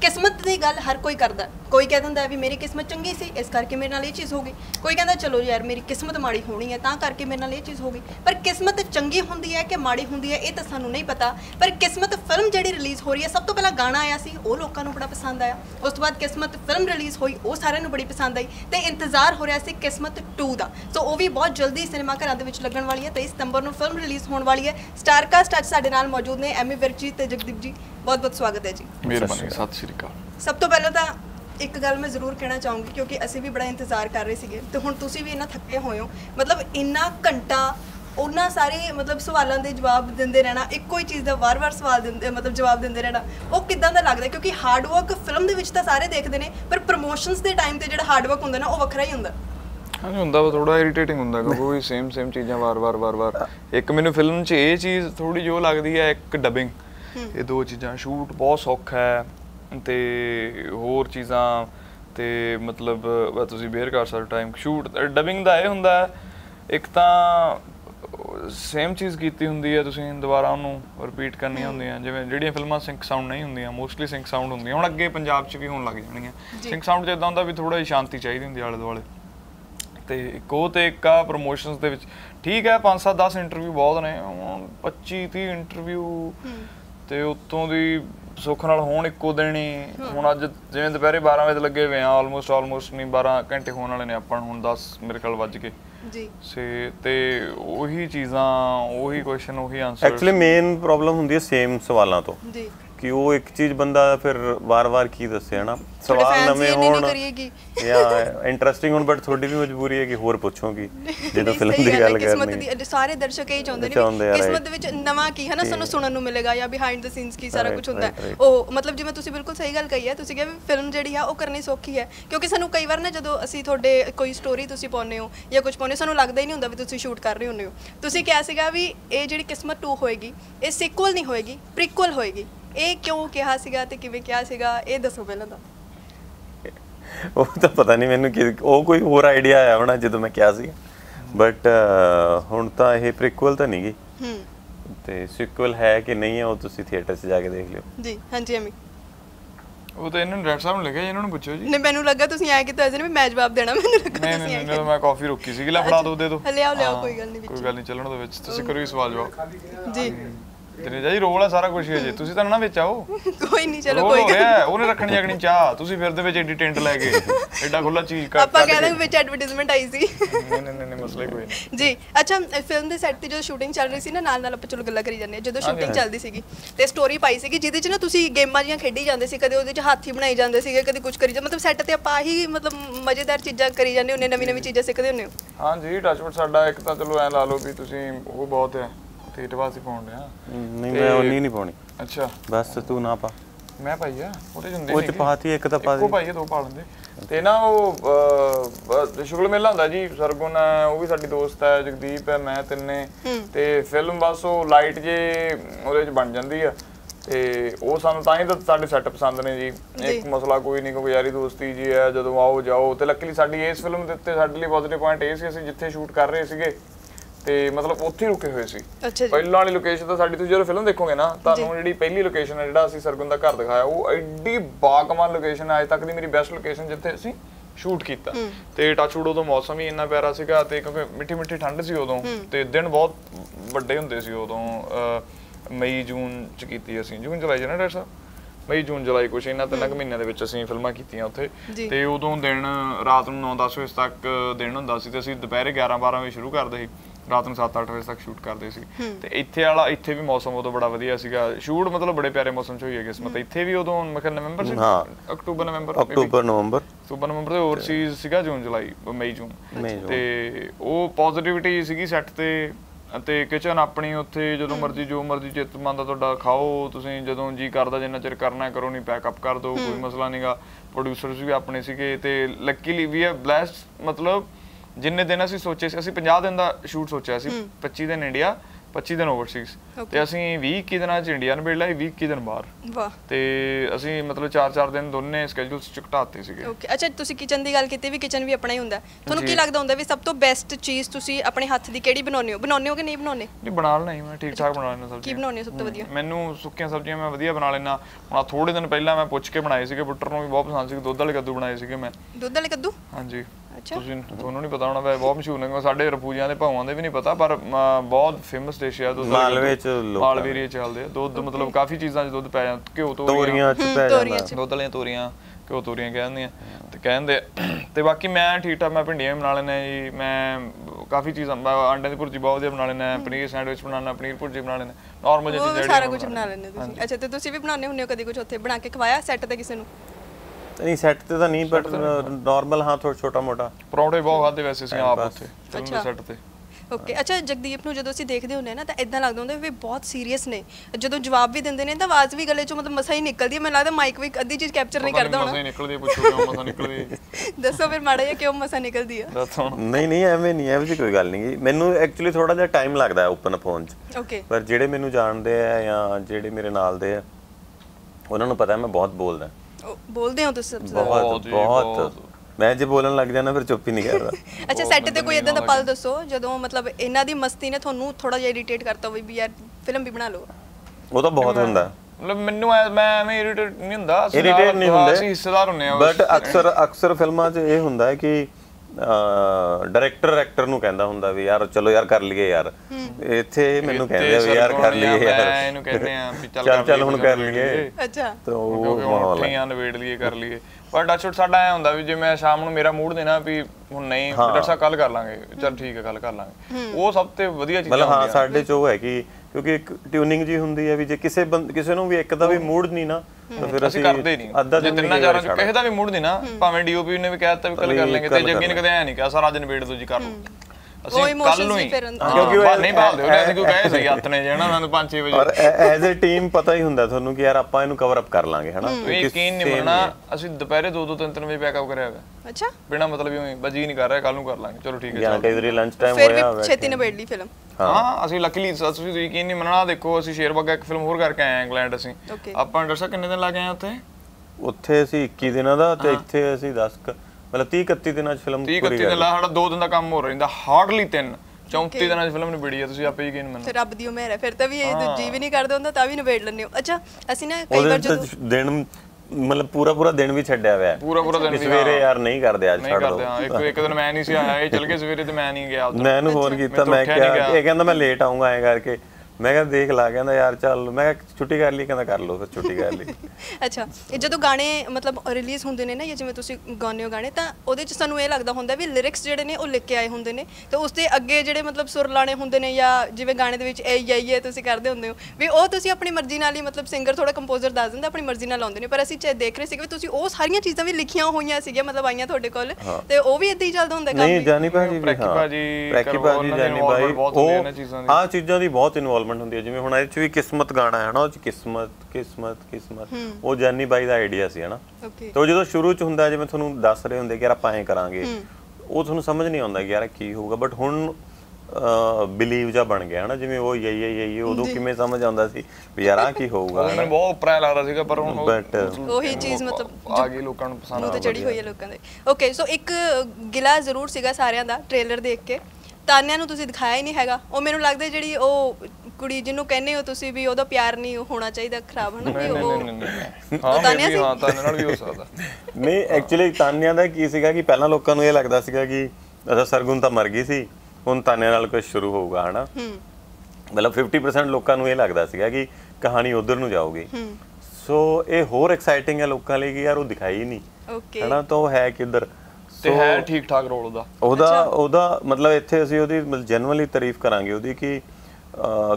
ਕਿਸਮਤ ਦੀ ਗੱਲ ਹਰ ਕੋਈ ਕਰਦਾ। ਕੋਈ ਕਹਿ ਦਿੰਦਾ ਵੀ ਮੇਰੀ ਕਿਸਮਤ ਚੰਗੀ ਸੀ ਇਸ ਕਰਕੇ ਮੇਰੇ ਨਾਲ ਇਹ ਚੀਜ਼ ਹੋ ਗਈ। ਕੋਈ ਕਹਿੰਦਾ ਚਲੋ ਯਾਰ ਮੇਰੀ ਕਿਸਮਤ ਮਾੜੀ ਹੋਣੀ ਹੈ ਤਾਂ ਕਰਕੇ ਮੇਰੇ ਨਾਲ ਇਹ ਚੀਜ਼ ਹੋ ਗਈ। ਪਰ ਕਿਸਮਤ ਚੰਗੀ ਹੁੰਦੀ ਹੈ ਕਿ ਮਾੜੀ ਹੁੰਦੀ ਹੈ ਇਹ ਤਾਂ ਸਾਨੂੰ ਨਹੀਂ ਪਤਾ। ਪਰ ਕਿਸਮਤ ਫਿਲਮ ਜਿਹੜੀ ਰਿਲੀਜ਼ ਹੋ ਰਹੀ ਹੈ ਸਭ ਤੋਂ ਪਹਿਲਾਂ ਗਾਣਾ ਆਇਆ ਸੀ ਉਹ ਲੋਕਾਂ ਨੂੰ ਬੜਾ ਪਸੰਦ ਆਇਆ। ਉਸ ਤੋਂ ਬਾਅਦ ਕਿਸਮਤ ਫਿਲਮ ਰਿਲੀਜ਼ ਹੋਈ ਉਹ ਸਾਰਿਆਂ ਨੂੰ ਬੜੀ ਪਸੰਦ ਆਈ ਤੇ ਇੰਤਜ਼ਾਰ ਹੋ ਰਿਹਾ ਸੀ ਕਿਸਮਤ 2 ਦਾ। ਸੋ ਉਹ ਵੀ ਬਹੁਤ ਜਲਦੀ ਸਿਨੇਮਾ ਘਰਾਂ ਦੇ ਵਿੱਚ ਲੱਗਣ ਵਾਲੀ ਹੈ 23 ਸਤੰਬਰ ਨੂੰ ਫਿਲਮ ਰਿਲੀਜ਼ ਹੋਣ ਵਾਲੀ ਹੈ। ਸਟਾਰਕਾਸਟ ਅੱਜ ਸਾਡੇ ਨਾਲ ਮੌਜੂਦ ਨੇ ਐਮੀ ਵਿਰਕਜੀਤ ਤੇ ਜਗਦੀਪ ਜੀ। ਬਹੁਤ ਬਹੁਤ ਸਵਾਗਤ ਹੈ ਜੀ। ਮਿਹਰਬਾਨੀ ਸਤਿ ਸ਼੍ਰੀ ਅਕਾਲ। ਸਭ ਤੋਂ ਪਹਿਲਾਂ ਤਾਂ ਇੱਕ ਗੱਲ ਮੈਂ ਜ਼ਰੂਰ ਕਹਿਣਾ ਚਾਹੂੰਗੀ ਕਿਉਂਕਿ ਅਸੀਂ ਵੀ ਬੜਾ ਇੰਤਜ਼ਾਰ ਕਰ ਰਹੇ ਸੀਗੇ। ਤੇ ਹੁਣ ਤੁਸੀਂ ਵੀ ਇੰਨਾ ਥੱਕੇ ਹੋਏ ਹੋ। ਮਤਲਬ ਇੰਨਾ ਘੰਟਾ ਉਹਨਾਂ ਸਾਰੇ ਮਤਲਬ ਸਵਾਲਾਂ ਦੇ ਜਵਾਬ ਦਿੰਦੇ ਰਹਿਣਾ ਇੱਕੋ ਹੀ ਚੀਜ਼ ਦਾ ਵਾਰ-ਵਾਰ ਸਵਾਲ ਦਿੰਦੇ ਮਤਲਬ ਜਵਾਬ ਦਿੰਦੇ ਰਹਿਣਾ ਉਹ ਕਿਦਾਂ ਦਾ ਲੱਗਦਾ? ਕਿਉਂਕਿ ਹਾਰਡ ਵਰਕ ਫਿਲਮ ਦੇ ਵਿੱਚ ਤਾਂ ਸਾਰੇ ਦੇਖਦੇ ਨੇ ਪਰ ਪ੍ਰੋਮੋਸ਼ਨਸ ਦੇ ਟਾਈਮ ਤੇ ਜਿਹੜਾ ਹਾਰਡ ਵਰਕ ਹੁੰਦਾ ਨਾ ਉਹ ਵੱਖਰਾ ਹੀ ਹੁੰਦਾ। ਹਾਂ ਹੁੰਦਾ ਵਾ ਥੋੜਾ ਇਰੀਟੇਟਿੰਗ ਹੁੰਦਾ ਕਿ ਕੋਈ ਸੇਮ ਸੇਮ ਚੀਜ਼ਾਂ ਵਾਰ-ਵਾਰ ਵਾਰ-ਵਾਰ। ਇੱਕ ਮੈਨੂੰ ਫਿਲਮ 'ਚ ਇਹ ਚੀਜ਼ ਥੋੜੀ ਜੋ ਲੱਗਦੀ ਹੈ ਇੱਕ ਡਬਿੰਗ ਇਹ ਦੋ ਚੀਜ਼ਾਂ ਸ਼ੂਟ ਬਹੁਤ ਸੌਖਾ ਹੈ। ਤੇ ਹੋਰ ਚੀਜ਼ਾਂ ਤੇ ਮਤਲਬ ਤੁਸੀਂ ਬੇਅਰ ਕਰ ਸਕਦੇ ਟਾਈਮ ਸ਼ੂਟ ਡਬਿੰਗ ਦਾ ਇਹ ਹੁੰਦਾ ਹੈ, ਇੱਕ ਤਾਂ ਸੇਮ ਚੀਜ਼ ਕੀਤੀ ਹੁੰਦੀ ਹੈ ਤੁਸੀਂ ਦੁਬਾਰਾ ਉਹਨੂੰ ਰਿਪੀਟ ਕਰਨੀਆਂ ਹੁੰਦੀਆਂ ਜਿਵੇਂ ਜਿਹੜੀਆਂ ਫਿਲਮਾਂ ਸਿੰਕ ਸਾਊਂਡ ਨਹੀਂ ਹੁੰਦੀਆਂ ਮੋਸਟਲੀ ਸਿੰਕ ਸਾਊਂਡ ਹੁੰਦੀਆਂ। ਹੁਣ ਅੱਗੇ ਪੰਜਾਬ 'ਚ ਵੀ ਹੋਣ ਲੱਗ ਜਾਣਗੀਆਂ। ਸਿੰਕ ਸਾਊਂਡ 'ਚ ਇਦਾਂ ਹੁੰਦਾ ਵੀ ਥੋੜਾ ਜਿਹੀ ਸ਼ਾਂਤੀ ਚਾਹੀਦੀ ਹੁੰਦੀ ਆਲੇ ਦੁਆਲੇ। ਤੇ ਇੱਕ ਉਹ ਤੇ ਇੱਕ ਆ ਪ੍ਰੋਮੋਸ਼ਨਸ ਦੇ ਵਿੱਚ। ਠੀਕ ਹੈ 5 7 10 ਇੰਟਰਵਿਊ ਬਹੁਤ ਨੇ ਹੁਣ 25 30 ਇੰਟਰਵਿਊ ਤੇ ਉਤੋਂ ਦੀ ਸੁੱਖ ਨਾਲ ਹੋਣ ਇੱਕੋ ਦਿਨ ਹੀ। ਹੁਣ ਅੱਜ ਜਿਵੇਂ ਦੁਪਹਿਰੇ 12 ਵਜੇ ਲੱਗੇ ਹੋਏ ਆ ਆਲਮੋਸਟ ਆਲਮੋਸਟ ਨਹੀਂ 12 ਘੰਟੇ ਹੋਣ ਵਾਲੇ ਨੇ ਆਪਾਂ ਨੂੰ ਹੁਣ 10 ਮੇਰੇ ਕੋਲ ਵੱਜ ਗਏ। ਜੀ। ਸੇ ਤੇ ਉਹੀ ਚੀਜ਼ਾਂ ਉਹੀ ਕੁਐਸਚਨ ਉਹੀ ਆਨਸਰ ਐਕਚੁਅਲੀ ਮੇਨ ਪ੍ਰੋਬਲਮ ਹੁੰਦੀ ਹੈ ਸੇਮ ਸਵਾਲਾਂ ਤੋਂ। ਜੀ। ਕਿ ਉਹ ਇੱਕ ਚੀਜ਼ ਬੰਦਾ ਫਿਰ ਵਾਰ-ਵਾਰ ਕੀ ਦੱਸੇ ਹਨਾ? ਸਵਾਲ ਨਵੇਂ ਹੀ ਹੋਣ। ਜਾਂ ਇੰਟਰਸਟਿੰਗ ਹੋਣ ਬਟ ਤੁਹਾਡੀ ਵੀ ਮਜਬੂਰੀ ਹੈ ਕਿ ਹੋਰ ਪੁੱਛੋਗੀ ਜਦੋਂ ਫਿਲਮ ਦੀ ਹੈ, ਗੱਲ ਕਿਸਮਤ ਕਰਨੀ ਦੀ ਸਾਰੇ ਦਰਸ਼ਕ ਇਹ ਚਾਹੁੰਦੇ ਨੇ ਕਿਸਮਤ ਵਿੱਚ ਨਵਾਂ ਕੀ ਹੈ ਨਾ ਸਾਨੂੰ ਸੁਣਨ ਨੂੰ ਮਿਲੇਗਾ ਜਾਂ ਬਿਹਾਈਂਡ ਦ ਸੀਨਸ ਕੀ ਸਾਰਾ ਕੁਝ ਹੁੰਦਾ ਹੈ. ਉਹ ਮਤਲਬ ਜਿਵੇਂ ਤੁਸੀਂ ਬਿਲਕੁਲ ਸਹੀ ਗੱਲ ਕਹੀ ਹੈ ਤੁਸੀਂ ਕਿਹਾ ਵੀ ਫਿਲਮ ਜਿਹੜੀ ਆ ਉਹ ਕਰਨੀ ਸੌਖੀ ਹੈ। ਕਿਉਂਕਿ ਸਾਨੂੰ ਕਈ ਵਾਰ ਨਾ ਜਦੋਂ ਅਸੀਂ ਤੁਹਾਡੇ ਕੋਈ ਸਟੋਰੀ ਤੁਸੀਂ ਪਾਉਂਦੇ ਹੋ ਜਾਂ ਕੁਝ ਪਾਉਂਦੇ ਹੋ ਸਾਨੂੰ ਲੱਗਦਾ ਹੀ ਨਹੀਂ ਹੁੰਦਾ ਵੀ ਤੁਸੀਂ ਸ਼ੂਟ ਕਰ ਰਹੇ ਹੁੰਦੇ ਹੋ। ਤੁਸੀਂ ਕਿਹਾ ਸੀਗਾ ਵੀ ਇਹ ਜਿਹੜੀ ਕਿਸਮਤ 2 ਹੋਏਗੀ ਇਹ ਸੀਕੁਅਲ ਨਹੀਂ ਹੋਏਗੀ ਪ੍ਰੀਕੁਅਲ ਹੋਏਗੀ। ਇਹ ਕਿਉਂ ਕਿਹਾ ਸੀਗਾ ਤੇ ਕਿਵੇਂ ਕਿਹਾ ਸੀਗਾ ਇਹ ਦੱਸੋ ਪਹਿਲਾਂ ਤਾਂ। ਉਹ ਤਾਂ ਪਤਾ ਨਹੀਂ ਮੈਨੂੰ ਕਿ ਉਹ ਕੋਈ ਹੋਰ ਆਈਡੀਆ ਆਇਆ ਹੋਣਾ ਜਦੋਂ ਮੈਂ ਕਿਹਾ ਸੀ ਬਟ ਹੁਣ ਤਾਂ ਇਹ ਪ੍ਰੀਕੁਅਲ ਤਾਂ ਨਹੀਂ ਗਈ। ਹੂੰ। ਤੇ ਸੀਕੁਅਲ ਹੈ ਕਿ ਨਹੀਂ ਹੈ ਉਹ ਤੁਸੀਂ ਥੀਏਟਰ 'ਚ ਜਾ ਕੇ ਦੇਖ ਲਿਓ। ਜੀ ਹਾਂਜੀ ਅਮੀ ਉਹ ਤਾਂ ਇਹਨਾਂ ਨੂੰ ਡਾਕਟਰ ਸਾਹਿਬ ਨੂੰ ਲਿਖਿਆ ਜੀ, ਇਹਨਾਂ ਨੂੰ ਪੁੱਛੋ ਜੀ। ਨੇ ਮੈਨੂੰ ਲੱਗਾ ਤੁਸੀਂ ਐ ਕਿਤੇ ਅਜੇ ਵੀ ਮੈਂ ਜਵਾਬ ਦੇਣਾ ਮੈਨੂੰ ਲੱਗਾ ਨਹੀਂ ਤੁਸੀਂ ਨਹੀਂ ਨਹੀਂ ਮੈਂ ਕਾਫੀ ਰੁਕੀ ਸੀਗੀ ਲੈ ਫੜਾ ਦੋ ਦੇ ਦੋ। ਲਿਆਓ, ਲਿਆਓ, ਕੋਈ ਗੱਲ ਨਹੀਂ ਵਿੱਚ। ਕੋਈ ਗੱਲ ਨਹੀਂ ਚੱਲਣ ਦੇ ਵਿੱਚ ਤੁਸੀਂ ਕਰੋ ਹੀ ਸਵਾਲ ਜਵਾਬ। ਜੀ। ਤੇਰੇ ਜੀ ਰੋਲ ਹੈ ਸਾਰਾ ਕੁਝ ਹੀ ਹੈ ਜੀ ਤੁਸੀਂ ਤਾਂ ਨਾ ਵਿੱਚ ਆਓ। ਕੋਈ ਨਹੀਂ ਚਲੋ ਕੋਈ ਗੱਲ ਉਹਨੇ ਰੱਖਣੀ ਜਗਣੀ ਚਾਹ? ਤੁਸੀਂ ਫਿਰ ਦੇ ਵਿੱਚ ਏਡੀ ਟੈਂਟ ਲੈ ਕੇ ਐਡਾ ਖੁੱਲਾ ਚੀਜ਼ ਕਰ ਆਪਾਂ ਕਹਿੰਦੇ ਵਿੱਚ ਐਡਵਰਟਾਈਜ਼ਮੈਂਟ ਆਈ ਸੀ। ਨਹੀਂ ਨਹੀਂ ਨਹੀਂ ਮਸਲਾ ਕੋਈ ਨਹੀਂ। ਜੀ ਅੱਛਾ ਫਿਲਮ ਦੇ ਸੈੱਟ ਤੇ ਜਦੋਂ ਸ਼ੂਟਿੰਗ ਚੱਲ ਰਹੀ ਸੀ ਨਾ ਨਾਲ ਨਾਲ ਆਪਾਂ ਚਲੋ ਗੱਲਾਂ ਕਰੀ ਜਾਂਦੇ ਜਦੋਂ ਸ਼ੂਟਿੰਗ। ਚੱਲਦੀ ਸੀਗੀ ਤੇ ਸਟੋਰੀ ਪਾਈ ਸੀਗੀ ਜਿਹਦੇ 'ਚ ਨਾ ਤੁਸੀਂ ਗੇਮਾਂ ਜੀਆਂ ਖੇਡੀ ਜਾਂਦੇ ਸੀ ਕਦੇ ਉਹਦੇ 'ਚ ਹਾਥੀ ਬਣਾਈ ਜਾਂਦੇ ਸੀਗੇ ਕਦੇ ਕੁਝ ਕਰੀ ਜਾਂਦੇ ਮਤਲਬ ਸੈੱਟ ਤੇ ਆਪਾਂ ਹੀ ਮਤਲਬ ਮਜ਼ੇਦਾਰ ਚੀਜ਼ਾਂ ਕਰੀ ਜਾਂਦੇ ਹੁੰਨੇ ਨਵੀਂ ਨਵੀਂ ਚੀਜ਼ਾਂ ਸਿੱਖਦੇ ਹੁੰਨੇ ਹੋ? ਹਾਂ ਜੀ ਟੱਚਵੁੱਡ ਸਾਡਾ ਇੱਕ ਤਾਂ ਚਲੋ ਐ ਲਾ ਲਓ ਵੀ ਤੁਸੀਂ ਉਹ ਬਹੁਤ ਹੈ। ਤੇ ਟਵਾਸੀ ਪਾਉਣ ਡਿਆ। ਨਹੀਂ ਮੈਂ ਉਨੀ ਨਹੀਂ ਪਾਉਣੀ। ਅੱਛਾ। ਬਸ ਤੂੰ ਨਾ ਪਾ। ਮੈਂ ਪਾਈ ਆ ਉਹਦੇ ਹੁੰਦੀ ਉਹ ਚ। ਪਾਤੀ ਇੱਕ ਤਾਂ ਪਾ ਇੱਕੋ ਪਾਈਏ ਦੋ ਪਾ ਲੈਂਦੇ। ਤੇ ਨਾ ਉਹ ਸ਼ੁਗਲ ਮੇਲਾ ਹੁੰਦਾ ਜੀ ਸਰਗੁਣ ਹੈ ਉਹ ਵੀ ਸਾਡੀ ਦੋਸਤ ਹੈ ਜਗਦੀਪ ਹੈ ਮੈਂ ਤਿੰਨੇ। ਤੇ ਫਿਲਮ ਬਸ ਉਹ ਲਾਈਟ ਜੇ ਉਹਦੇ ਚ ਬਣ ਜਾਂਦੀ ਆ। ਤੇ ਉਹ ਸਾਨੂੰ ਤਾਂ ਹੀ ਤਾਂ ਸਾਡੇ ਸੈੱਟ ਪਸੰਦ ਨੇ ਜੀ। ਇੱਕ ਮਸਲਾ ਕੋਈ ਨਹੀਂ ਕੋਈ ਯਾਰੀ ਦੋਸਤੀ ਜੀ ਹੈ ਜਦੋਂ ਆਓ ਜਾਓ। ਤੇ ਲੱਕੀਲੀ ਸਾਡੀ ਇਸ ਫਿਲਮ ਦੇ ਉੱਤੇ ਸਾਡੇ ਲਈ ਪੋਜ਼ਿਟਿਵ ਪੁਆਇੰਟ ਇਹ ਸੀ ਅਸੀਂ ਜਿੱਥੇ ਸ਼ੂਟ ਕਰ ਰਹੇ ਸੀਗੇ ਤੇ ਮਤਲਬ ਉੱਥੇ ਹੀ ਰੁਕੇ ਹੋਏ ਸੀ। ਪਹਿਲਾਂ ਵਾਲੀ ਲੋਕੇਸ਼ਨ ਤਾਂ ਸਾਡੀ ਤੁਸੀਂ ਜਦੋਂ ਫਿਲਮ ਦੇਖੋਗੇ ਨਾ ਤੁਹਾਨੂੰ ਜਿਹੜੀ ਪਹਿਲੀ ਲੋਕੇਸ਼ਨ ਹੈ ਜਿਹੜਾ ਅਸੀਂ ਸਰਗੁਣ ਦਾ ਘਰ ਦਿਖਾਇਆ ਉਹ ਐਡੀ ਬਾਕਮਾਲ ਲੋਕੇਸ਼ਨ ਹੈ ਅੱਜ ਤੱਕ ਦੀ ਮੇਰੀ ਬੈਸਟ ਲੋਕੇਸ਼ਨ ਜਿੱਥੇ ਅਸੀਂ ਸ਼ੂਟ ਕੀਤਾ। ਤੇ ਟੱਚਵੁੱਡ ਉਦੋਂ ਮੌਸਮ ਹੀ ਇੰਨਾ ਪਿਆਰਾ ਸੀਗਾ ਤੇ ਕਿਉਂਕਿ ਮਿੱਠੀ ਮਿੱਠੀ ਠੰਡ ਸੀ ਉਦੋਂ ਤੇ ਦਿਨ ਬਹੁਤ ਵੱਡੇ ਹੁੰਦੇ ਸੀ ਉਦੋਂ ਮਈ ਜੂਨ ਚ ਕੀਤੀ ਅਸੀਂ। ਜੂਨ ਜੁਲਾਈ ਜਨਾ ਡਾਕਟਰ ਸਾਹਿਬ? ਮਈ ਜੂਨ ਜੁਲਾਈ ਕੁਛ ਇਹਨਾਂ ਤਿੰਨ ਮਹੀਨਿਆਂ ਦੇ ਵਿੱਚ ਅਸੀਂ ਫਿਲਮਾਂ ਕੀਤੀਆਂ ਉੱਥੇ। ਤੇ ਉਦੋਂ ਦਿਨ ਰਾਤ ਨੂੰ 9-10 ਵਜੇ ਤੱਕ ਦਿਨ ਹੁੰਦਾ ਸੀ ਤੇ ਅਸੀਂ ਦੁਪਹਿਰੇ 11-12 ਵਜੇ ਸ਼ੁਰੂ ਕਰਦੇ ਸੀ। ਰਾਤ ਨੂੰ 7-8 ਵਜੇ ਤੱਕ ਸ਼ੂਟ ਕਰਦੇ ਸੀ। ਤੇ ਇੱਥੇ ਵਾਲਾ ਇੱਥੇ ਵੀ ਮੌਸਮ ਉਦੋਂ ਬੜਾ ਵਧੀਆ ਸੀਗਾ। ਸ਼ੂਟ ਮਤਲਬ ਬੜੇ ਪਿਆਰੇ ਮੌਸਮ ਚ ਹੋਈ ਹੈ। ਕਿਸਮਤ ਇੱਥੇ ਵੀ ਉਦੋਂ ਮੈਂ ਕਿਹਾ ਨਵੰਬਰ ਸੀ ਹਾਂ। ਅਕਤੂਬਰ ਨਵੰਬਰ। ਅਕਤੂਬਰ ਨਵੰਬਰ। ਅਕਤੂਬਰ ਨਵੰਬਰ ਦੇ ਓਵਰਸੀਜ਼ ਸੀਗਾ ਜੂਨ ਜੁਲਾਈ ਮਈ ਜੂਨ। ਤੇ ਉਹ ਪੋਜ਼ਿਟਿਵਿਟੀ ਸੀਗੀ ਸੈੱਟ ਤੇ। ਅਤੇ ਕਿਚਨ ਆਪਣੀ ਉੱਥੇ ਜਦੋਂ ਮਰਜ਼ੀ ਜੋ ਮਰਜ਼ੀ ਚਿੱਤ ਮੰਨਦਾ ਤੁਹਾਡਾ ਖਾਓ। ਤੁਸੀਂ ਜਦੋਂ ਜੀ ਕਰਦਾ ਜਿੰਨਾ ਚਿਰ ਕਰਨਾ ਕਰੋ ਨਹੀਂ ਪੈਕਅਪ ਕਰ ਦਿਓ ਕੋਈ ਮਸਲਾ ਨਹੀਂਗਾ ਪ੍ਰੋਡਿਊਸਰਸ ਵੀ ਆਪਣੇ ਸੀਗੇ। ਤੇ ਲੱਕੀਲੀ ਵੀ ਆ ਬਲੈਸਡ ਮਤਲਬ ਜਿੰਨੇ ਦਿਨ ਅਸੀਂ ਸੋਚੇ ਸੀ ਅਸੀਂ 50 ਦਿਨ ਦਾ ਸ਼ੂਟ ਸੋਚਿਆ ਸੀ 25 ਦਿਨ ਇੰਡੀਆ 25 ਦਿਨ ਓਵਰਸੀਜ਼ ਤੇ ਅਸੀਂ 20 21 ਦਿਨਾਂ ਚ ਇੰਡੀਆ ਨਿਬੇੜ ਲਿਆ 20 21 ਦਿਨ ਬਾਹਰ। ਵਾਹ। ਤੇ ਅਸੀਂ ਮਤਲਬ 4-4 ਦਿਨ ਦੋਨੇ ਸਕੇਜੂਲਸ ਚ ਘਟਾਤੇ ਸੀਗੇ। ਓਕੇ ਅੱਛਾ ਤੁਸੀਂ ਕਿਚਨ ਦੀ ਗੱਲ ਕੀਤੀ ਵੀ ਕਿਚਨ ਵੀ ਆਪਣਾ ਹੀ ਹੁੰਦਾ। ਤੁਹਾਨੂੰ ਕੀ ਲੱਗਦਾ ਹੁੰਦਾ ਵੀ ਸਭ ਤੋਂ ਬੈਸਟ ਚੀਜ਼ ਤੁਸੀਂ ਆਪਣੇ ਹੱਥ ਦੀ ਕਿਹੜੀ ਬਣਾਉਂਦੇ ਹੋ? ਬਣਾਉਂਦੇ ਹੋ ਕਿ ਨਹੀਂ ਬਣਾਉਂਦੇ? ਨਹੀਂ ਬਣਾ ਲੈਣਾ ਮੈਂ ਠੀਕ ਠਾਕ ਬਣਾ ਲੈਣਾ ਕੀ ਸਬਜ਼ੀ ਬਣਾਉਂਦੇ ਹੋ ਸਭ ਤੋਂ ਵਧੀਆ? ਮੈਨੂੰ ਸੁੱਕੀਆਂ ਸਬਜ਼ੀਆਂ ਮੈਂ ਵਧੀਆ ਬਣਾ ਲੈਣਾ ਹੁਣ ਥੋੜੇ ਦਿਨ ਪਹਿਲਾਂ ਮੈਂ ਪੁੱਛ ਕੇ ਬਣਾਏ ਸੀਗੇ ਬੁੱਟਰ ਨੂੰ ਵੀ ਬਹੁਤ ਪਸੰਦ ਸੀ ਦੁੱਧ ਵਾਲੇ ਕੱਦੂ ਬਣਾਏ ਸੀਗੇ ਮੈਂ। ਦੁੱਧ ਵਾਲੇ ਕੱਦੂ? ਹਾਂਜੀ। ਅੱਛਾ। ਤੁਸੀਂ ਤੁਹਾਨੂੰ ਨਹੀਂ ਪਤਾ ਹੋਣਾ ਵੈਸੇ ਬਹੁਤ ਮਸ਼ਹੂਰ ਨੇ ਸਾਡੇ ਰਫੂਜੀਆਂ ਦੇ ਭਾਵਾਂ ਦੇ ਵੀ ਨਹੀਂ ਪਤਾ ਪਰ ਬਹੁਤ ਫੇਮਸ ਡਿਸ਼ ਹੈ ਦੁੱਧ ਮਾਲਵੇ। ਚ ਲੋਕਾਂ ਮਾਲਵੇ ਏਰੀਏ ਚ ਚੱਲਦੇ ਆ। ਦੁੱਧ ਮਤਲਬ ਕਾਫੀ ਚੀਜ਼ਾਂ 'ਚ ਦੁੱਧ ਪੈ ਜਾਂਦਾ ਘਿਓ ਤੋਂ ਤੋਰੀਆਂ ਚ ਪੈ ਜਾਂਦਾ। ਦੁੱਧ ਵਾਲੀਆਂ ਤੋਰੀਆਂ ਘਿਓ ਤੋਰੀਆਂ ਕਹਿੰਦੇ ਆ ਤੇ ਕਹਿੰਦੇ ਆ। ਤੇ ਬਾਕੀ ਮੈਂ ਠੀਕ ਠਾਕ ਮੈਂ ਭਿੰਡੀਆਂ ਵੀ ਬਣਾ ਲੈਣਾ ਜੀ। ਮੈਂ ਕਾਫੀ ਚੀਜ਼ਾਂ ਮੈਂ ਅੰਡੇ ਦੀ ਭੁਰਜੀ ਬਹੁਤ ਵਧੀਆ ਬਣਾ ਲੈਣਾ ਪਨੀਰ ਸੈਂਡਵਿਚ ਬਣਾਉਣਾ ਪਨੀਰ ਭੁਰਜੀ ਬਣਾ ਲੈਣਾ ਨਾਰਮਲ ਜਿਹੀ ਚੀਜ਼ਾਂ ਸਾਰਾ ਕੁਝ ਬਣਾ ਲੈਂਦੇ। ਤੁਸੀਂ। ਅੱਛਾ ਤੇ ਤੁਸੀਂ ਵੀ ਬਣਾਉਂਦੇ ਹੁੰਦੇ ਹੋ ਕਦੀ ਕੁਝ ਉੱਥੇ? ਬਣਾ ਕੇ ਖਵਾਇਆ ਸੈੱਟ ਤੇ ਕਿਸੇ ਨੂੰ? ਨਹੀਂ ਸੈੱਟ ਤੇ ਤਾਂ ਨਹੀਂ ਬਟ ਨਾਰਮਲ ਹਾਂ। ਥੋੜਾ ਛੋਟਾ ਮੋਟਾ। ਪਰੌਂਠੇ ਬਹੁਤ ਖਾਦੇ ਵੈਸੇ ਸੀ ਆਪ ਉੱਥੇ ਅੱਛਾ। ਸੈੱਟ ਤੇ। ਓਕੇ ਅੱਛਾ ਜਗਦੀਪ ਨੂੰ ਜਦੋਂ ਅਸੀਂ ਦੇਖਦੇ ਹੁੰਦੇ ਆ ਨਾ ਤਾਂ ਇਦਾਂ ਲੱਗਦਾ ਹੁੰਦਾ ਵੀ ਬਹੁਤ ਸੀਰੀਅਸ ਨੇ। ਜਦੋਂ ਜਵਾਬ ਵੀ ਦਿੰਦੇ ਨੇ ਤਾਂ ਆਵਾਜ਼ ਵੀ ਗਲੇ ਚੋਂ ਮਤਲਬ ਮਸਾ ਹੀ ਨਿਕਲਦੀ ਹੈ ਮੈਨੂੰ ਲੱਗਦਾ ਮਾਈਕ ਵੀ ਅੱਧੀ ਚੀਜ਼ ਕੈਪਚਰ ਨਹੀਂ ਕਰਦਾ ਮਸਾਂ ਹੋਣਾ ਹੀ ਨਿਕਲਦੀ ਪੁੱਛੋ ਕਿਉਂ ਮਸਾਂ ਨਿਕਲਦੀ? ਦੱਸੋ ਫਿਰ ਮਾੜਾ ਜਿਹਾ ਕਿਉਂ ਮਸਾ ਨਿਕਲਦੀ ਆ। ਦੱਸ ਨਹੀਂ ਨਹੀਂ ਐਵੇਂ ਨਹੀਂ ਐਵੇਂ ਜੀ ਕੋਈ ਗੱਲ ਨਹੀਂ। ਮੈਨੂੰ ਐਕਚੁਅਲੀ ਥੋੜਾ ਜਿਹਾ ਟਾਈਮ ਲੱਗਦਾ ਹੈ ਓਪਨ ਫੋਨ 'ਚ। ਓਕੇ ਪਰ ਜਿਹੜੇ ਮੈਨੂੰ ਜਾਣਦੇ ਆ ਜਾਂ ਜਿਹੜੇ ਮੇਰੇ ਨਾਲ ਦੇ ਆ ਉਹਨਾਂ ਨੂੰ ਪਤਾ ਹੈ ਮੈਂ ਬਹੁਤ ਬੋਲਦਾ। ਬੋਲਦੇ ਹੋ ਤੁਸੀਂ ਸਭ ਤੋਂ ਜ਼ਿਆਦਾ। ਬਹੁਤ ਬਹੁਤ। ਮੈਂ ਜੇ ਬੋਲਣ ਲੱਗ ਜਾਣਾ ਫਿਰ ਚੁੱਪ ਹੀ ਨਹੀਂ ਕਰਦਾ। ਅੱਛਾ ਸੈੱਟ ਤੇ ਕੋਈ ਇਦਾਂ ਦਾ ਪਲ ਦੱਸੋ ਜਦੋਂ ਮਤਲਬ ਇਹਨਾਂ ਦੀ ਮਸਤੀ ਨੇ ਤੁਹਾਨੂੰ ਥੋੜਾ ਜਿਹਾ ਇਰੀਟੇਟ ਕਰਤਾ ਹੋਵੇ ਵੀ ਯਾਰ ਫਿਲਮ ਵੀ ਬਣਾ ਲਓ। ਉਹ ਤਾਂ ਬਹੁਤ ਹੁੰਦਾ। ਮਤਲਬ ਮੈਨੂੰ ਐ- ਮੈਂ ਐਵੇਂ ਇਰੀਟੇਟ ਨਹੀਂ ਹੁੰਦਾ ਅਸੀਂ ਇਰੀਟੇਟ ਨਹੀਂ ਅਸੀਂ ਹੁੰਦੇ। ਹਿੱਸੇਦਾਰ ਹੁੰਨੇ ਆ ਬਟ ਅਕਸਰ ਅਕਸਰ ਫਿਲਮਾਂ 'ਚ ਇਹ ਹੁੰਦਾ ਹੈ ਕਿ ਡਾਇਰੈਕਟਰ ਐਕਟਰ ਨੂੰ ਕਹਿੰਦਾ ਹੁੰਦਾ ਵੀ ਯਾਰ ਚਲੋ ਯਾਰ ਕਰ ਲਈਏ ਯਾਰ। ਇੱਥੇ ਮੈਨੂੰ ਕਹਿੰਦੇ ਆ ਵੀ ਯਾਰ ਕਰ ਲਈਏ ਯਾਰ। ਇਹਨੂੰ ਕਹਿੰਦੇ ਆ ਵੀ ਚੱਲ ਚੱਲ ਕਰ ਚੱਲ ਲਈਏ, ਹੁਣ ਕਰ ਲਈਏ। ਅੱਛਾ। ਤਾਂ ਉਹ ਕਿਉਂਕਿ ਹੁਣ ਮਾਹੌਲ ਹੈ ਉੱਠੀਆਂ ਨਵੇੜ ਲਈਏ ਕਰ ਲਈਏ। ਪਰ ਡਾਕਟਰ ਸਾਡਾ ਐ ਹੁੰਦਾ ਵੀ ਜੇ ਮੈਂ ਸ਼ਾਮ ਨੂੰ ਮੇਰਾ ਮੂਡ ਦੇਣਾ ਵੀ ਹੁਣ ਨਹੀਂ ਡਾਕਟਰ ਸਾਹਿਬ ਕੱਲ ਕਰ ਲਾਂਗੇ। ਚੱਲ ਠੀਕ ਹੈ ਕੱਲ ਕਰ ਲਾਂਗੇ। ਉਹ ਸਭ ਤੋਂ ਵਧੀਆ ਚੀਜ਼ਾਂ ਮਤਲਬ ਹਾਂ ਸਾਡੇ ਚ ਉਹ ਹੈ ਕਿ ਕਿਉਂਕਿ ਇੱਕ ਟਿਊਨਿੰਗ ਜੀ ਹੁੰਦੀ ਹੈ ਵੀ ਜੇ ਕਿਸੇ ਕਿਸੇ ਨੂੰ ਵੀ ਇੱਕ ਦਾ ਵੀ ਮੂਡ ਨਹੀਂ ਨਾ ਤਾਂ ਫਿਰ ਅਸੀਂ ਕਰਦੇ ਨਹੀਂ। ਅੱਧਾ ਜੇ ਦਿਨ ਤਿੰਨਾਂ ਚਾਰਾਂ ਚ ਕਿਸੇ ਦਾ ਵੀ ਮੂਡ ਨਹੀਂ ਨਾ ਭਾਵੇਂ ਡੀਓਪੀ ਨੇ ਵੀ ਕਹਿ ਦਿੱਤਾ ਵੀ ਕੱਲ ਕਰ ਲਾਂਗੇ ਤੇ ਜੱਗੀ ਨੇ ਕਦੇ ਐ ਨਹੀਂ ਕਿਹਾ ਸਾਰਾ ਦਿਨ ਵੇਟ ਦੋ ਜੀ ਕਰ ਲਓ। ਅਸੀਂ ਕੱਲ ਨੂੰ ਹੀ ਫਿਰ ਕਿਉਂਕਿ ਨਹੀਂ ਭਾਲਦੇ ਉਹਨੇ ਅਸੀਂ ਕੋਈ ਕਹੇ ਸਹੀ ਹੱਥ ਨੇ ਜਿਹੜਾ ਸਾਨੂੰ 5-6 ਵਜੇ ਔਰ ਐਜ਼ ਅ ਟੀਮ ਪਤਾ ਹੀ ਹੁੰਦਾ ਤੁਹਾਨੂੰ ਕਿ ਯਾਰ ਆਪਾਂ ਇਹਨੂੰ ਕਵਰ ਅਪ ਕਰ ਲਾਂਗੇ ਹਨਾ? ਤੁਸੀਂ ਯਕੀਨ ਨਹੀਂ ਮੰਨਣਾ ਅਸੀਂ ਦੁਪਹਿਰੇ 2-2 3-3 ਵਜੇ ਬੈਕਅਪ ਕਰਿਆ ਹੋਇਆ। ਅੱਛਾ। ਬਿਨਾ ਮਤਲਬ ਹੀ ਬਜੀ ਨਹੀਂ ਕਰ ਰਿਹਾ ਕੱਲ ਨੂੰ ਕਰ ਲਾਂਗੇ। ਚਲੋ ਠੀਕ ਹੈ ਚੱਲ। ਕਈ ਵਾਰੀ ਲੰਚ ਟਾਈਮ ਫਿਰ ਹੋਇਆ ਵੀ ਛੇਤੀ ਨਿਬੇੜ ਲਈ ਫਿਲਮ ਹਾਂ। ਅਸੀਂ ਲੱਕੀਲੀ ਤੁਸੀਂ ਯਕੀਨ ਨਹੀਂ ਮੰਨਣਾ ਦੇਖੋ ਅਸੀਂ ਸ਼ੇਰ ਬੱਗਾ ਇੱਕ ਫਿਲਮ ਹੋਰ ਕਰਕੇ ਆਏ ਆ ਇੰਗਲੈਂਡ ਅਸੀਂ. ਆਪਾਂ ਡਰਸਾ ਕਿੰਨੇ ਦਿਨ ਲਾ ਕੇ ਆਏ ਉੱਥੇ? ਉੱਥੇ ਅਸੀਂ 21 ਦਿਨਾਂ ਦਾ ਤੇ ਇੱਥੇ ਅਸੀਂ 10 ਕੁ- ਮਤਲਬ 30 31 ਦਿਨਾਂ ਚ ਫਿਲਮ 30 ਪੂਰੀ 31 ਦਿਨ ਲਾ ਸਾਡਾ 2 ਦਿਨ ਦਾ ਕੰਮ ਹੋ ਰਹਿੰਦਾ ਹਾਰਡਲੀ 3 34 ਦਿਨਾਂ ਦੀ ਫਿਲਮ ਨਿਬੜੀ ਆ ਤੁਸੀਂ ਆਪੇ ਯਕੀਨ ਮੰਨੋ। ਫਿਰ ਰੱਬ ਦੀ ਉਮਰ ਹੈ ਫਿਰ ਤਾਂ ਵੀ ਇਹ ਜੀ ਵੀ ਨਹੀਂ ਕਰਦੇ ਹੁੰਦਾ ਤਾਂ ਵੀ ਨਿਬੇੜ ਲੈਂਦੇ ਹੋ। ਅੱਛਾ ਅਸੀਂ ਨਾ ਕਈ ਵਾਰ ਚ ਤਾਂ ਜਦੋਂ ਦਿਨ ਮਤਲਬ ਪੂਰਾ ਪੂਰਾ ਦਿਨ ਵੀ ਛੱਡਿਆ ਹੋਇਆ ਹੈ। ਪੂਰਾ ਪੂਰਾ ਦਿਨ ਸਵੇਰੇ ਯਾਰ ਨਹੀਂ ਕਰਦੇ ਅੱਜ ਨਹੀਂ ਛੱਡ ਕਰਦੇ ਦੋ ਹਾਂ। ਇੱਕ ਇੱਕ ਦਿਨ ਮੈਂ ਨਹੀਂ ਸੀ ਆਇਆ ਇਹ ਚੱਲ ਕੇ ਸਵੇਰੇ ਤੇ ਮੈਂ ਨਹੀਂ ਗਿਆ। ਮੈਂ ਇਹਨੂੰ ਫੋਨ ਕੀਤਾ ਤੋਂ ਮੈਂ ਕਿਹਾ। ਇਹ ਕਹਿੰਦਾ ਮੈਂ ਲੇਟ ਆਉਂਗਾ ਐ ਕਰਕੇ। ਮੈਂ ਕਿਹਾ ਦੇਖ ਲਾ ਕਹਿੰਦਾ ਯਾਰ ਚੱਲ ਮੈਂ ਕਿਹਾ ਛੁੱਟੀ ਕਰ ਲਈ ਕਹਿੰਦਾ ਕਰ ਲਓ ਫਿਰ ਛੁੱਟੀ ਕਰ ਲਈ ਅੱਛਾ ਇਹ ਜਦੋਂ ਗਾਣੇ ਮਤਲਬ ਰਿਲੀਜ਼ ਹੁੰਦੇ ਨੇ ਨਾ ਜਾਂ ਜਿਵੇਂ ਤੁਸੀਂ ਗਾਉਂਦੇ ਹੋ ਗਾਣੇ ਤਾਂ ਉਹਦੇ ਚ ਸਾਨੂੰ ਇਹ ਲੱਗਦਾ ਹੁੰਦਾ ਵੀ ਲਿਰਿਕਸ ਜਿਹੜੇ ਨੇ ਉਹ ਲਿਖ ਕੇ ਆਏ ਹੁੰਦੇ ਨੇ ਤੇ ਉਸ ਦੇ ਅੱਗੇ ਜਿਹੜੇ ਮਤਲਬ ਸੁਰ ਲਾਣੇ ਹੁੰਦੇ ਨੇ ਜਾਂ ਜਿਵੇਂ ਗਾਣੇ ਦੇ ਵਿੱਚ ਏ ਯੇ ਯੇ ਤੁਸੀਂ ਕਰਦੇ ਹੁੰਦੇ ਹੋ ਵੀ ਉਹ ਤੁਸੀਂ ਆਪਣੀ ਮਰਜ਼ੀ ਨਾਲ ਹੀ ਮਤਲਬ ਸਿੰਗਰ ਥੋੜਾ ਕੰਪੋਜ਼ਰ ਦੱਸ ਦਿੰਦਾ ਆਪਣੀ ਮਰਜ਼ੀ ਨਾਲ ਲਾਉਂਦੇ ਨੇ ਪਰ ਅਸੀਂ ਚੇ ਦੇਖ ਰਹੇ ਸੀਗੇ ਤੁਸੀਂ ਉਹ ਸਾਰੀਆਂ ਚੀਜ਼ਾਂ ਵੀ ਲਿਖੀਆਂ ਹੋਈਆਂ ਸੀਗੀਆਂ ਮਤਲਬ ਆਈਆਂ ਤੁਹਾਡੇ ਕੋਲ ਤੇ ਉਹ ਵੀ ਇਦਾਂ ਹੀ ਚੱਲਦਾ ਹੁੰਦਾ ਕੰਮ ਨਹੀਂ? ਜਾਨੀ ਭਾਜੀ ਵੀ ਪ੍ਰੈਕੀ ਹਾਂ ਭਾਜੀ, ਪ੍ਰੈਕੀ ਭਾਜੀ ਜਾਨੀ ਹੈ ਉਹ ਇਹਨਾਂ ਚੀਜ਼ਾਂ ਦੀ। ਬਹੁਤ ਇਨਵੋਲਵਮੈਂਟ ਹੁੰਦੀ ਹੈ। ਜਿਵੇਂ ਹੁਣ ਇਹ ਚ ਵੀ ਕਿਸਮਤ ਗਾਣਾ ਹੈ ਨਾ ਉਹ ਚ ਕਿਸਮਤ ਕਿਸਮਤ ਕਿਸਮਤ। ਉਹ ਜਾਨੀ ਬਾਈ ਦਾ ਆਈਡੀਆ ਸੀ ਹਨਾ ਓਕੇ ਤੇ ਉਹ ਜਦੋਂ ਸ਼ੁਰੂ ਚ ਹੁੰਦਾ ਜਿਵੇਂ ਤੁਹਾਨੂੰ ਦੱਸ ਰਹੇ ਹੁੰਦੇ ਕਿ ਯਾਰ ਆਪਾਂ ਐਂ ਕਰਾਂਗੇ ਉਹ ਤੁਹਾਨੂੰ ਸਮਝ ਨਹੀਂ ਆਉਂਦਾ ਕਿ ਯਾਰ ਕੀ ਹੋਊਗਾ। ਬਟ ਹੁਣ ਬਿਲੀਵ ਜਾਂ ਬਣ ਗਿਆ ਹਨਾ ਜਿਵੇਂ ਉਹ ਯਈ ਯਈ ਯਈ ਉਦੋਂ ਕਿਵੇਂ ਸਮਝ ਆਉਂਦਾ ਸੀ ਵੀ ਯਾਰ ਆ ਕੀ ਹੋਊਗਾ ਮੈਨੂੰ ਬਹੁਤ ਉੱਪਰਾ ਲੱਗਦਾ ਸੀਗਾ ਪਰ ਹੁਣ ਉਹ ਚੀਜ਼ ਮਤਲਬ ਆ ਗਈ ਲੋਕਾਂ ਨੂੰ ਪਸੰਦ ਆ ਚੜੀ ਹੋਈ ਹੈ ਲੋਕਾਂ ਦੇ। ਓਕੇ ਸੋ ਇੱਕ ਗਿਲਾ ਜ਼ਰੂਰ ਸੀਗਾ ਸਾਰਿਆਂ ਦਾ ਟ੍ਰੇਲਰ ਦੇਖ ਕੇ। ਤਾਨਿਆਂ ਨੂੰ ਤੁਸੀਂ ਦਿਖਾਇਆ ਹੀ ਨਹੀਂ ਹੈਗਾ। ਉਹ ਮੈਨੂੰ ਲੱਗਦਾ ਜਿਹੜੀ ਉਹ ਕੁੜੀ ਜਿਹਨੂੰ ਕਹਿੰਦੇ ਹੋ ਤੁਸੀਂ ਵੀ ਉਹਦਾ ਪਿਆਰ ਨਹੀਂ ਹੋਣਾ ਚਾਹੀਦਾ ਖਰਾਬ ਹਨਾ ਵੀ ਉਹ ਨਹੀਂ ਨਹੀਂ ਨਹੀਂ। ਹਾਂ ਤਾਨਿਆ ਸੀ? ਹਾਂ ਤਾਂ ਨਾਲ ਵੀ ਹੋ ਸਕਦਾ। ਨਹੀਂ ਐਕਚੁਅਲੀ ਤਾਨਿਆਂ ਦਾ ਕੀ ਸੀਗਾ ਕਿ ਪਹਿਲਾਂ ਲੋਕਾਂ ਨੂੰ ਇਹ ਲੱਗਦਾ ਸੀਗਾ ਕਿ ਅੱਛਾ ਸਰਗੁਣ ਤਾਂ ਮਰ ਗਈ ਸੀ ਹੁਣ ਤਾਨਿਆਂ ਨਾਲ ਕੁਝ ਸ਼ੁਰੂ ਹੋਊਗਾ ਹਨਾ? ਹੂੰ। ਮਤਲਬ 50% ਲੋਕਾਂ ਨੂੰ ਇਹ ਲੱਗਦਾ ਸੀਗਾ ਕਿ ਕਹਾਣੀ ਉਧਰ ਨੂੰ ਜਾਊਗੀ। ਹੂੰ। ਸੋ ਇਹ ਹੋਰ ਐਕਸਾਈਟਿੰਗ ਹੈ ਲੋਕਾਂ ਲਈ ਕਿ ਯਾਰ ਉਹ ਦਿਖਾਈ ਹੀ ਨਹੀਂ। ਓਕੇ ਹਨਾ ਤਾਂ ਉਹ ਹੈ ਕਿੱਧਰ? ਤੇ ਹੈ ਠੀਕ ਠਾਕ ਰੋਲ ਉਹਦਾ। ਉਹਦਾ ਉਹਦਾ ਮਤਲਬ ਇੱਥੇ ਅਸੀਂ ਉਹਦੀ ਜੈਨੂਅਲੀ ਤਾਰੀਫ ਕਰਾਂਗੇ ਉਹਦੀ ਕਿ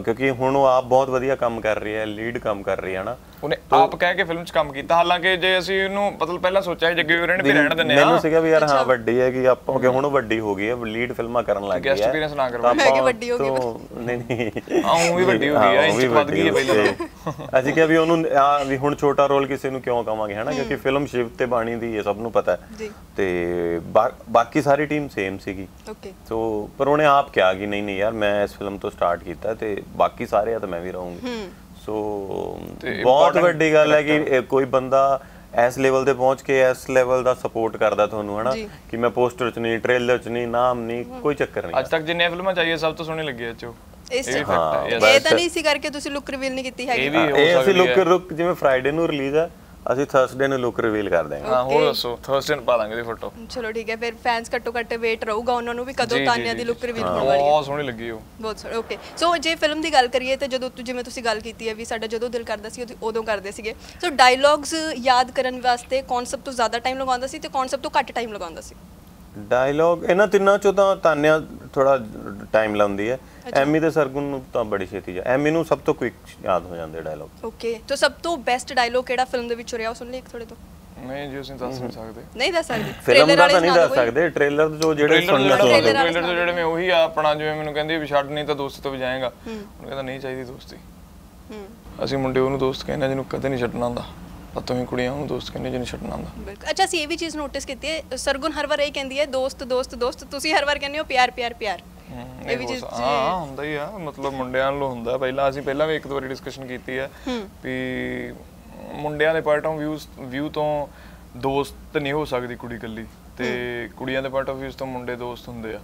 ਕਿਉਂਕਿ ਹੁਣ ਉਹ ਆਪ ਬਹੁਤ ਵਧੀਆ ਕੰਮ ਕਰ ਰਹੀ ਹੈ ਲੀਡ ਕੰਮ ਕਰ ਰਹੀ ਹੈ ਨਾ। ਉਹਨੇ ਆਪ ਕਹਿ ਕੇ ਫਿਲਮ 'ਚ ਕੰਮ ਕੀਤਾ। ਹਾਲਾਂਕਿ ਜੇ ਅਸੀਂ ਇਹਨੂੰ ਮਤਲਬ ਪਹਿਲਾਂ ਸੋਚਿਆ ਸੀ ਜੱਗੇ ਵੀਰੇ ਨੇ ਵੀ ਰਹਿਣ ਦਿੰਦੇ ਆ। ਮੈਨੂੰ ਸੀਗਾ ਵੀ ਯਾਰ ਹਾਂ ਵੱਡੀ ਹੈ ਕਿ ਆਪਾਂ ਕਿ ਹੁਣ ਵੱਡੀ ਹੋ ਗਈ ਹੈ ਲੀਡ ਫਿਲਮਾਂ ਕਰਨ ਲੱਗ ਗਈ ਹੈ। Guest appearance ਨਾ ਕਰਵਾਓ। ਤਾਂ ਮੈਂ ਕਿ ਵੱਡੀ ਹੋ ਗਈ ਨਹੀਂ ਨਹੀਂ। ਊਂ ਵੀ ਵੱਡੀ ਹੋ ਗਈ ਹੈ, ਇੰਚ ਵੱਧ ਗਈ ਹੈ ਪਹਿਲਾਂ ਤੇ ਅਸੀਂ ਕਿਹਾ ਵੀ ਉਹਨੂੰ ਆ ਵੀ ਹੁਣ ਛੋਟਾ ਰੋਲ ਕਿਸੇ ਨੂੰ ਕਿਉਂ ਕਵਾਂਗੇ ਹਨਾ? ਕਿਉਂਕਿ ਫਿਲਮ ਸ਼ਿਵ ਤੇ ਬਾਣੀ ਦੀ ਹੈ ਸਭ ਨੂੰ ਪਤਾ ਹੈ। ਜੀ। ਤੇ ਬਾਕੀ ਸਾਰੀ ਟੀਮ ਸੇਮ ਸੀਗੀ। ਓਕੇ ਸੋ ਪਰ ਉਹਨੇ ਆਪ ਕਿਹਾ ਕਿ ਨਹੀਂ ਨਹੀਂ ਯਾਰ ਮੈਂ ਇਸ ਫਿਲਮ ਤੋਂ ਸਟਾਰਟ ਕੀਤਾ ਤੇ ਬਾਕੀ ਸਾਰੇ ਆ ਤਾਂ ਮੈਂ ਵੀ ਰਹੂੰਗੀ। ਸੋ ਬਹੁਤ ਵੱਡੀ ਗੱਲ ਹੈ ਕਿ ਕੋਈ ਬੰਦਾ ਇਸ ਲੈਵਲ ਤੇ ਪਹੁੰਚ ਕੇ ਇਸ ਲੈਵਲ ਦਾ ਸਪੋਰਟ ਕਰਦਾ ਤੁਹਾਨੂੰ ਹਨਾ। ਕਿ ਮੈਂ ਪੋਸਟਰ ਚ ਨਹੀਂ ਟ੍ਰੇਲਰ ਚ ਨਹੀਂ ਨਾਮ ਨਹੀਂ ਕੋਈ ਚੱਕਰ ਨਹੀਂ। ਅੱਜ ਤੱਕ ਜਿੰਨੀਆਂ ਫਿਲਮਾਂ ਚਾਹੀਏ ਸਭ ਤੋਂ ਸੋਹਣੀ ਲੱਗੀ ਐ ਚੋ ਇਸ ਇਹ ਤਾਂ ਨਹੀਂ ਸੀ ਕਰਕੇ ਤੁਸੀਂ ਲੁੱਕ ਰਿਵੀਲ ਨਹੀਂ ਕੀਤੀ ਹੈਗੀ। ਇਹ ਵੀ ਹੋ ਇਹ ਅਸੀਂ ਲੁੱਕ ਰੁਕ ਜਿਵੇਂ ਫਰਾਈਡੇ ਨੂੰ ਰਿਲੀਜ਼ ਹੈ ਅਸੀਂ ਥਰਸਡੇ ਨੂੰ ਲੁੱਕ ਰਿਵੀਲ ਕਰ ਦਾਂਗੇ ਹਾਂ ਹੋਰ ਦੱਸੋ ਥਰਸਡੇ ਨੂੰ ਪਾ ਦਾਂਗੇ ਦੀ ਫੋਟੋ ਚਲੋ ਠੀਕ ਹੈ ਫਿਰ ਫੈਨਸ ਘੱਟੋ ਘੱਟ ਵੇਟ ਰਹੂਗਾ ਉਹਨਾਂ ਨੂੰ ਵੀ ਕਦੋਂ ਤਾਨਿਆ ਦੀ। ਲੁੱਕ ਰਿਵੀਲ ਹੋਣ ਵਾਲੀ ਹੈ। ਬਹੁਤ ਸੋਹਣੀ ਲੱਗੀ ਉਹ। ਬਹੁਤ ਸੋਹਣਾ ਓਕੇ ਸੋ ਜੇ ਫਿਲਮ ਦੀ ਗੱਲ ਕਰੀਏ ਤੇ ਜਦੋਂ ਤੁ- ਜਿਵੇਂ ਤੁਸੀਂ ਗੱਲ ਕੀਤੀ ਹੈ ਵੀ ਸਾਡਾ ਜਦੋਂ ਦਿਲ ਕਰਦਾ ਸੀ ਉਦੋਂ- ਕਰਦੇ ਸੀਗੇ। ਸੋ ਡਾਇਲੌਗਸ ਯਾਦ ਕਰਨ ਵਾਸਤੇ ਸਭ ਤੋਂ ਜ਼ਿਆਦਾ ਟਾਈਮ ਲਗਾਉਂਦਾ ਸੀ ਤੇ ਸਭ ਤੋਂ ਘੱਟ ਟਾਈਮ ਲਗਾਉਂਦਾ ਸੀ? ਡਾਇਲੌਗ ਇਹਨਾਂ ਤਿੰਨਾਂ ਚੋਂ ਤਾਂ ਤਾਨਿਆ ਥੋੜਾ ਟਾਈਮ ਲਾਉਂਦੀ ਹੈ। ਐਮੀ ਤੇ ਸਰਗੁਣ ਨੂੰ ਤਾਂ ਬੜੀ ਛੇਤੀ ਜਾ ਐਮੀ ਨੂੰ ਸਭ ਤੋਂ ਕੁਇਕ ਯਾਦ ਹੋ ਜਾਂਦੇ ਡਾਇਲੌਗ ਓਕੇ ਤਾਂ ਸਭ ਤੋਂ ਬੈਸਟ ਡਾਇਲੌਗ ਕਿਹੜਾ ਫਿਲਮ ਦੇ ਵਿੱਚੋਂ ਰਿਹਾ? ਉਹ ਸੁਣ ਲਈ ਇੱਕ ਥੋੜੇ ਤੋਂ। ਨਹੀਂ ਜੀ ਅਸੀਂ ਦੱਸ ਨਹੀਂ ਸਕਦੇ। ਨਹੀਂ ਦੱਸ ਸਕਦੇ। ਫਿਲਮ ਦਾ ਤਾਂ ਨਹੀਂ ਦੱਸ ਸਕਦੇ ਟ੍ਰੇਲਰ ਜੋ ਜਿਹੜੇ ਸੁਣਨਾ ਵਾਲਾ ਟ੍ਰੇਲਰ ਤੋਂ ਜਿਹੜੇ ਮੈਂ ਉਹੀ ਆ ਆਪਣਾ ਜਿਵੇਂ ਮੈਨੂੰ ਕਹਿੰਦੀ ਵੀ ਛੱਡ ਨਹੀਂ ਤਾਂ ਦੋਸਤੀ ਤੋਂ ਵੀ ਜਾਏਗਾ। ਉਹਨੂੰ ਕਹਿੰਦਾ ਨਹੀਂ ਚਾਹੀਦੀ ਦੋਸਤੀ। ਅਸੀਂ ਮੁੰਡੇ ਉਹਨੂੰ ਦੋਸਤ ਕਹਿੰਦੇ ਜਿਹਨੂੰ ਕਦੇ ਨਹੀਂ ਛੱਡਣਾ ਹੁੰਦਾ। ਪਰ ਤੁਸੀਂ ਕੁੜੀਆਂ ਉਹਨੂੰ ਦੋਸਤ ਕਹਿੰਦੇ ਜਿਹਨੂੰ ਛੱਡਣਾ ਹੁੰਦਾ। ਬਿਲਕੁਲ। ਅੱਛਾ ਅਸੀਂ ਇਹ ਵੀ ਚੀਜ਼ ਨੋਟਿਸ ਕੀਤੀ ਹੈ ਸਰਗੁਣ ਹਰ ਵਾਰ ਇਹ ਕਹਿੰਦੀ ਹੈ ਦੋਸਤ ਦੋਸਤ ਦੋਸਤ ਤੁਸੀਂ ਹਰ ਵਾਰ ਕਹਿੰਦੇ ਹੋ ਪਿਆਰ ਪਿਆਰ ਪਿਆਰ। ਇਹ ਵੀ ਹੋ ਚੀਜ਼ ਹਾਂ ਹੁੰਦਾ ਹੀ ਆ ਮਤਲਬ ਮੁੰਡਿਆਂ ਨੂੰ ਹੁੰਦਾ। ਪਹਿਲਾਂ ਅਸੀਂ ਪਹਿਲਾਂ ਵੀ ਇੱਕ ਦੋ ਵਾਰੀ ਡਿਸਕਸ਼ਨ ਕੀਤੀ ਹੈ ਵੀ ਮੁੰਡਿਆਂ ਦੇ ਪੁਆਇੰਟ ਆਫ ਵਿਊ ਤੋਂ ਦੋਸਤ ਨਹੀਂ ਹੋ ਸਕਦੀ ਕੁੜੀ ਇਕੱਲੀ। ਤੇ ਕੁੜੀਆਂ ਦੇ ਪੁਆਇੰਟ ਆਫ ਵਿਊਜ਼ ਤੋਂ ਮੁੰਡੇ ਦੋਸਤ ਹੁੰਦੇ ਆ।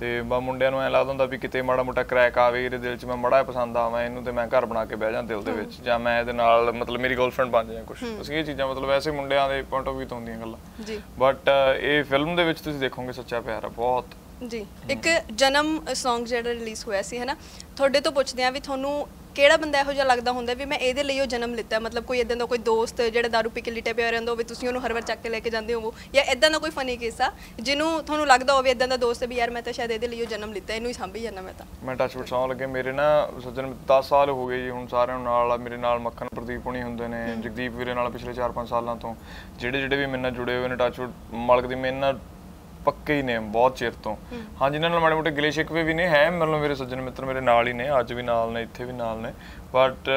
ਤੇ ਬਾ ਮੁੰਡਿਆਂ ਨੂੰ ਐ ਲੱਗਦਾ ਹੁੰਦਾ ਵੀ ਕਿਤੇ ਮਾੜਾ ਮੋਟਾ ਕ੍ਰੈਕ ਆਵੇ ਇਹਦੇ ਦਿਲ 'ਚ ਮੈਂ ਮੜਾ ਪਸੰਦ ਆਵਾਂ ਇਹਨੂੰ ਤੇ ਮੈਂ ਘਰ ਬਣਾ ਕੇ ਬਹਿ ਜਾਂ ਦਿਲ ਦੇ ਵਿੱਚ ਜਾਂ ਮੈਂ ਇਹਦੇ ਨਾਲ ਮਤਲਬ ਮੇਰੀ ਗਰਲਫ੍ਰੈਂਡ ਬਣ ਜਾਂ ਕੁਝ ਅਸੀਂ ਇਹ ਚੀਜ਼ਾਂ ਮਤਲਬ ਵੈਸੇ ਮੁੰਡਿਆਂ ਦੇ ਪੁਆਇੰਟ ਆਫ ਵਿਊ ਤੋਂ ਹੁੰਦੀਆਂ ਗੱਲਾਂ। ਜੀ। ਬਟ ਇਹ ਫਿਲਮ ਦੇ ਵਿੱਚ ਤੁਸੀਂ ਦੇਖੋਗੇ ਸੱਚਾ ਪਿਆਰ ਆ ਬਹੁਤ। ਜੀ। ਇੱਕ ਜਨਮ Song ਜਿਹੜਾ ਰਿਲੀਜ਼ ਹੋਇਆ ਸੀ ਹੈਨਾ? ਤੁਹਾਡੇ ਤੋਂ ਪੁੱਛਦੇ ਆ ਵੀ ਤੁਹਾਨੂੰ ਕਿਹੜਾ ਬੰਦਾ ਇਹੋ ਜਿਹਾ ਲੱਗਦਾ ਹੁੰਦਾ ਵੀ ਮੈਂ ਇਹਦੇ ਲਈ ਉਹ ਜਨਮ ਲਿੱਤਾ? ਮਤਲਬ ਕੋਈ ਇਦਾਂ ਦਾ ਕੋਈ ਦੋਸਤ ਜਿਹੜਾ ਦਾਰੂ ਪੀ ਕੇ ਲਿਟੇ ਪਿਆ ਰਹਿੰਦਾ ਹੋਵੇ ਤੁਸੀਂ ਉਹਨੂੰ ਹਰ ਵਾਰ ਚੱਕ ਕੇ ਲੈ ਕੇ ਜਾਂਦੇ ਹੋਵੋ ਜਾਂ ਇਦਾਂ ਦਾ ਕੋਈ ਫਨੀ ਕਿੱਸਾ ਜਿਹਨੂੰ ਤੁਹਾਨੂੰ ਲੱਗਦਾ ਹੋਵੇ ਇਦਾਂ ਦਾ ਦੋਸਤ ਵੀ ਯਾਰ ਮੈਂ ਤਾਂ ਸ਼ਾਇਦ ਇਹਦੇ ਲਈ ਉਹ ਜਨਮ ਲਿੱਤਾ ਇਹਨੂੰ ਹੀ ਸਾਂਭੀ ਜਾਂਦਾ ਮੈਂ ਤਾਂ। ਮੈਂ ਟੱਚਵੁੱਡ ਸੌਂ ਲੱਗੇ। ਮੇਰੇ ਨਾ ਸੱਜਣ 10 ਸਾਲ ਹੋ ਗਏ ਜੀ ਹੁਣ ਸਾਰਿਆਂ ਨੂੰ ਨਾਲ ਮੇਰੇ ਨਾਲ ਮੱਖਣ ਪ੍ਰਦੀਪ ਹੁਣੀ ਹੁੰਦੇ ਨੇ ਜਗਦੀਪ ਵੀਰੇ ਨਾਲ ਪਿਛਲੇ 4-5 ਸਾਲਾਂ ਤੋਂ। ਜਿਹੜੇ ਜਿਹੜੇ ਵੀ ਮੇਰੇ ਨਾਲ ਜੁੜੇ ਹੋਏ ਨੇ ਟੱਚਵੁੱਡ ਮਾਲਕ ਦੀ ਮੇਰੇ ਨਾਲ ਪੱਕੇ ਹੀ ਨੇ ਬਹੁਤ ਚਿਰ ਤੋਂ। ਹਾਂ। ਜਿਨ੍ਹਾਂ ਨਾਲ ਮਾੜੇ ਮੋਟੇ ਗਿਲੇ ਸ਼ਿਕਵੇ ਵੀ ਨੇ ਹੈ ਮਤਲਬ ਮੇਰੇ ਸੱਜਣ ਮਿੱਤਰ ਮੇਰੇ ਨਾਲ ਹੀ ਨੇ ਅੱਜ ਵੀ ਨਾਲ ਨੇ ਇੱਥੇ ਵੀ ਨਾਲ ਨੇ। ਬਟ